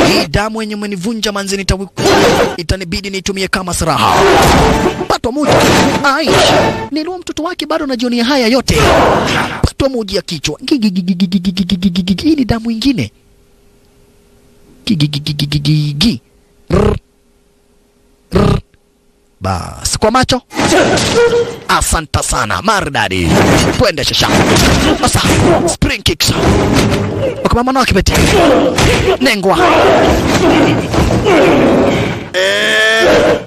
Hii damu yenye umenivunja manzi nitawi itanibidi niitumie kama saraha. Patwa muji Aish, niliwa mtoto wake bado najionia haya yote. Patwa muji ya kichwa. Hii ni damu ingine basi kwa macho. Asante sana. Maridadi. Twende shasha. Sasa spring kicks. Wakamama na kibeti. nengwa.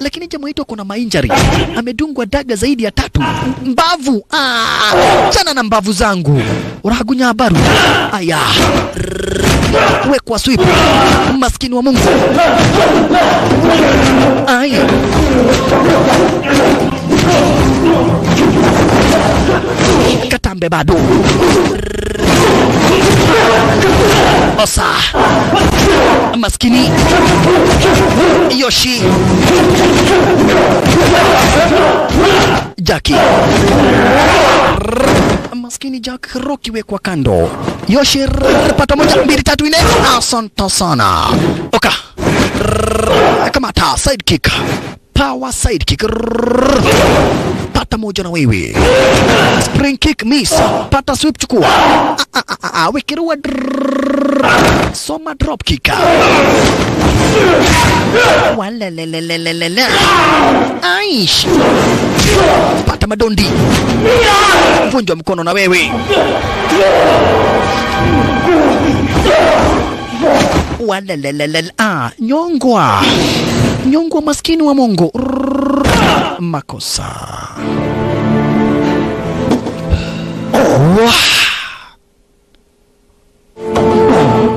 Lakini jamaa hito kuna mainjari? Amedungwa daga zaidi ya tatu. Mbavu. Ah, chana na mbavu zangu. Urahagunya habaru aya. Wekwa sweep maskini wa mungu. Ai. Katambe bado osa maskini yoshi jaki maskini Jack rokiwekwa kando. Yoshi pata moja mbili tatu ine Asante sana. Oka. Kamata sidekick. Power sidekick. kick Pata moja na wewe. Spring kick miss. Pata sweep chukua. Ah, ah, ah, drrrr. Soma drop kick. Walelelelelelele. Aish. Pata madondi. Vunjwa mkono na wewe. Walelelelele. Ah, nyongwa. Nyongwa maskini wa Mungu. Makosa.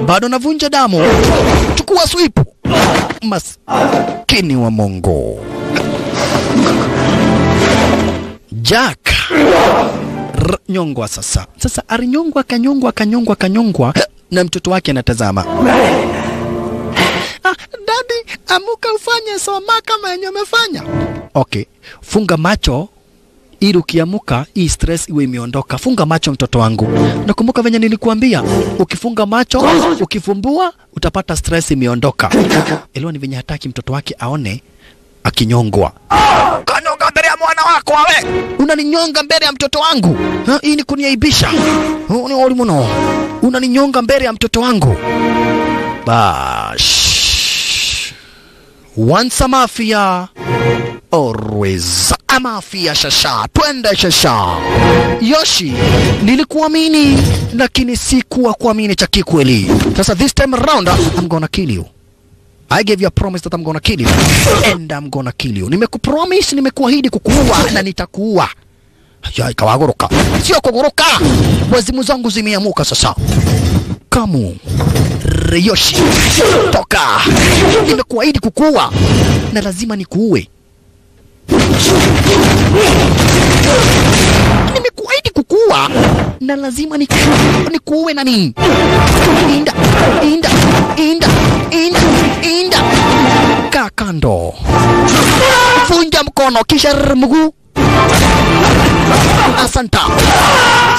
Bado navunja damu. Chukua swipu, Maskini wa Mungu. Jack R nyongwa sasa. Sasa arinyongwa kanyongwa kanyongwa kanyongwa na mtoto wake anatazama. Ah, dadi, amuka ufanye soma kama yenye umefanya. Okay, funga macho ili ukiamuka hii stress iwe imeondoka. Funga macho mtoto wangu. Nakumbuka venye nilikuambia, ukifunga macho, ukifumbua utapata stress imeondoka. Elewa ni venye hataki mtoto wake aone akinyongwa. Kanyonga mbele ya mwana wako wewe. Unaninyonga mbele ya mtoto wangu. Ha, hii ni kuniaibisha. Ni mno. Unaninyonga mbele ya mtoto wangu. Bash. Once a mafia, always a mafia shasha. Twende shasha. Yoshi, nilikuamini lakini sikuwa kuamini cha kikweli. Sasa this time around I'm gonna kill you. I gave you a promise that I'm gonna kill you and I'm gonna kill you. Nimekupromise, nimekuahidi kukuua na nitakuua. Ya ikawagoroka, sio kugoroka. Wazimu zangu zimeamuka sasa. Kamu Reyoshi, toka! Nimekuahidi kukuua na lazima nikuue. Nimekuahidi kukuua na lazima niku- nikuue nani? Inda, inda, inda, inda, inda. Kaa kando, vunja mkono kisha mguu. Asanta,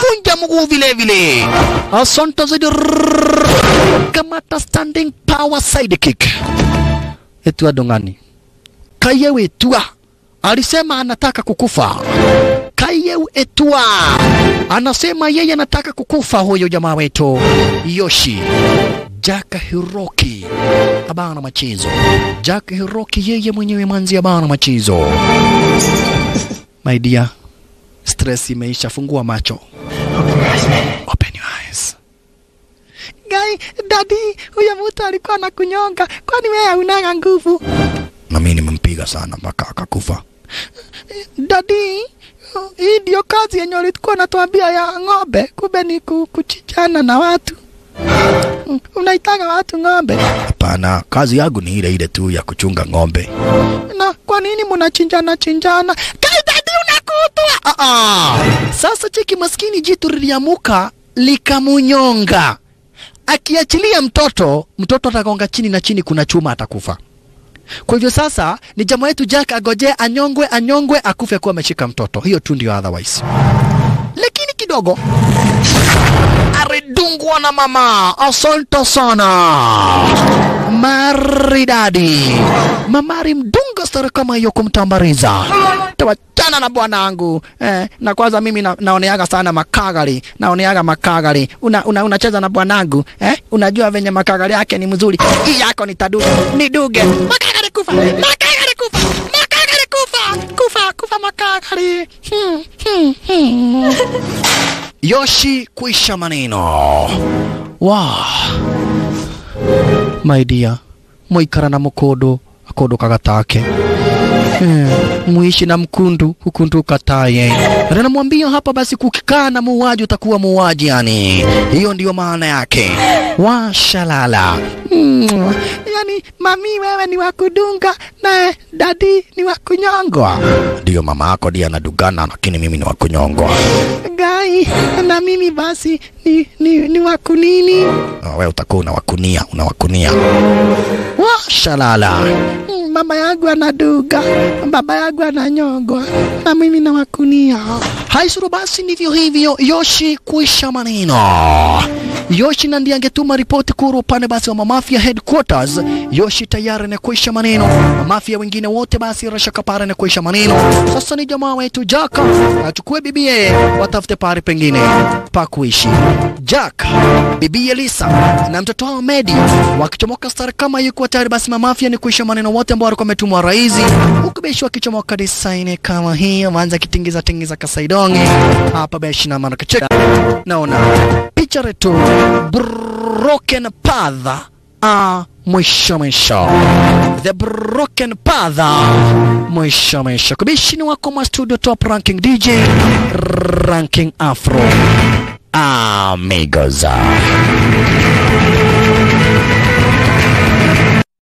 vunja mguu vile vile. Asanta zaidi. Kamata standing power side kick. Etua dongani. Kayeu Etua alisema anataka kukufa. Kayeu Etua anasema yeye anataka kukufa, huyo jamaa wetu Yoshi. Jack Hiroki abana machezo. Jack Hiroki yeye mwenyewe manzi abana machezo. My dear, stress imeisha, fungua macho. Open your eyes. Gai, dadi, huyo mtu alikuwa anakunyonga, kwani wewe unanga nguvu? Na mimi nimempiga sana mpaka akakufa. Dadi, hii ndio kazi yenye ulikuwa unatuambia ya ng'ombe, kumbe ni kuchichana na watu. Unaitaga watu ng'ombe? Hapana, kazi yangu ni ile ile tu ya kuchunga ng'ombe. Na kwa nini mnachinjana chinjana? Unakutwa. Ah ah. Sasa cheki maskini jitu liliamuka likamunyonga. Akiachilia mtoto, mtoto atagonga chini na chini kuna chuma atakufa. Kwa hivyo sasa ni jamaa yetu Jack agojee anyongwe anyongwe akufe kuwa ameshika mtoto. Hiyo tu ndio otherwise. Kidogo aridungwa na mama. Asante sana. Maridadi. Mama mdunga stara kama hiyo kumtambariza. Tawachana na bwanangu eh, na kwanza mimi na, naoneaga sana makagari, naoneaga makagari. Una, una, unacheza na bwanangu eh, unajua venye makagari yake ni mzuri. Hii yako ni taduge, ni duge. makagali kufa, makagari kufa, kufa, kufa makagari. Hmm, hmm, hmm. Yoshi kuisha maneno. Wow. My dear, mwaikara na mukodo akodo kagatake Hmm, muishi na mkundu hukundu kataye. Na namwambia hapa basi, kukikaa na muuaji utakuwa muuaji, yani hiyo ndiyo maana yake. Washalala. Hmm, yani mami, wewe ni wakudunga na dadi ni wakunyongwa. Ndiyo mama yako ndiye anadugana, lakini mimi ni wakunyongwa. Gai, na mimi basi ni, ni, ni wakunini. Oh, wewe utakuwa unawakunia, unawakunia. Washalala. Mm, Mama yangu anaduga, baba yangu ananyongwa, na mimi na wakunia. Haisuru basi ndivyo hivyo, Yoshi kuisha maneno. Yoshi na ndiye angetuma ripoti kuru upande basi wa mamafia headquarters. Yoshi tayari na kuisha maneno, mamafia wengine wote basi rashakapara na kuisha maneno. Sasa ni jamaa wetu Jack. Achukue bibie, watafute pahali pengine pa kuishi. Jack, bibi Lisa na mtoto wao Medi. Wakichomoka star kama yuko tayari, basi mamafia ni kuisha maneno wote ambao walikuwa wametumwa raizi, huku beshi wakichomoka design kama hii, waanza kitingiza tingiza kasaidonge. Hapa beshi na mara kacheka, naona. Picha retu broken path a mwisho mwisho. The broken path mwisho mwisho. Kubishini wako mwa studio top ranking DJ ranking afro. Amigos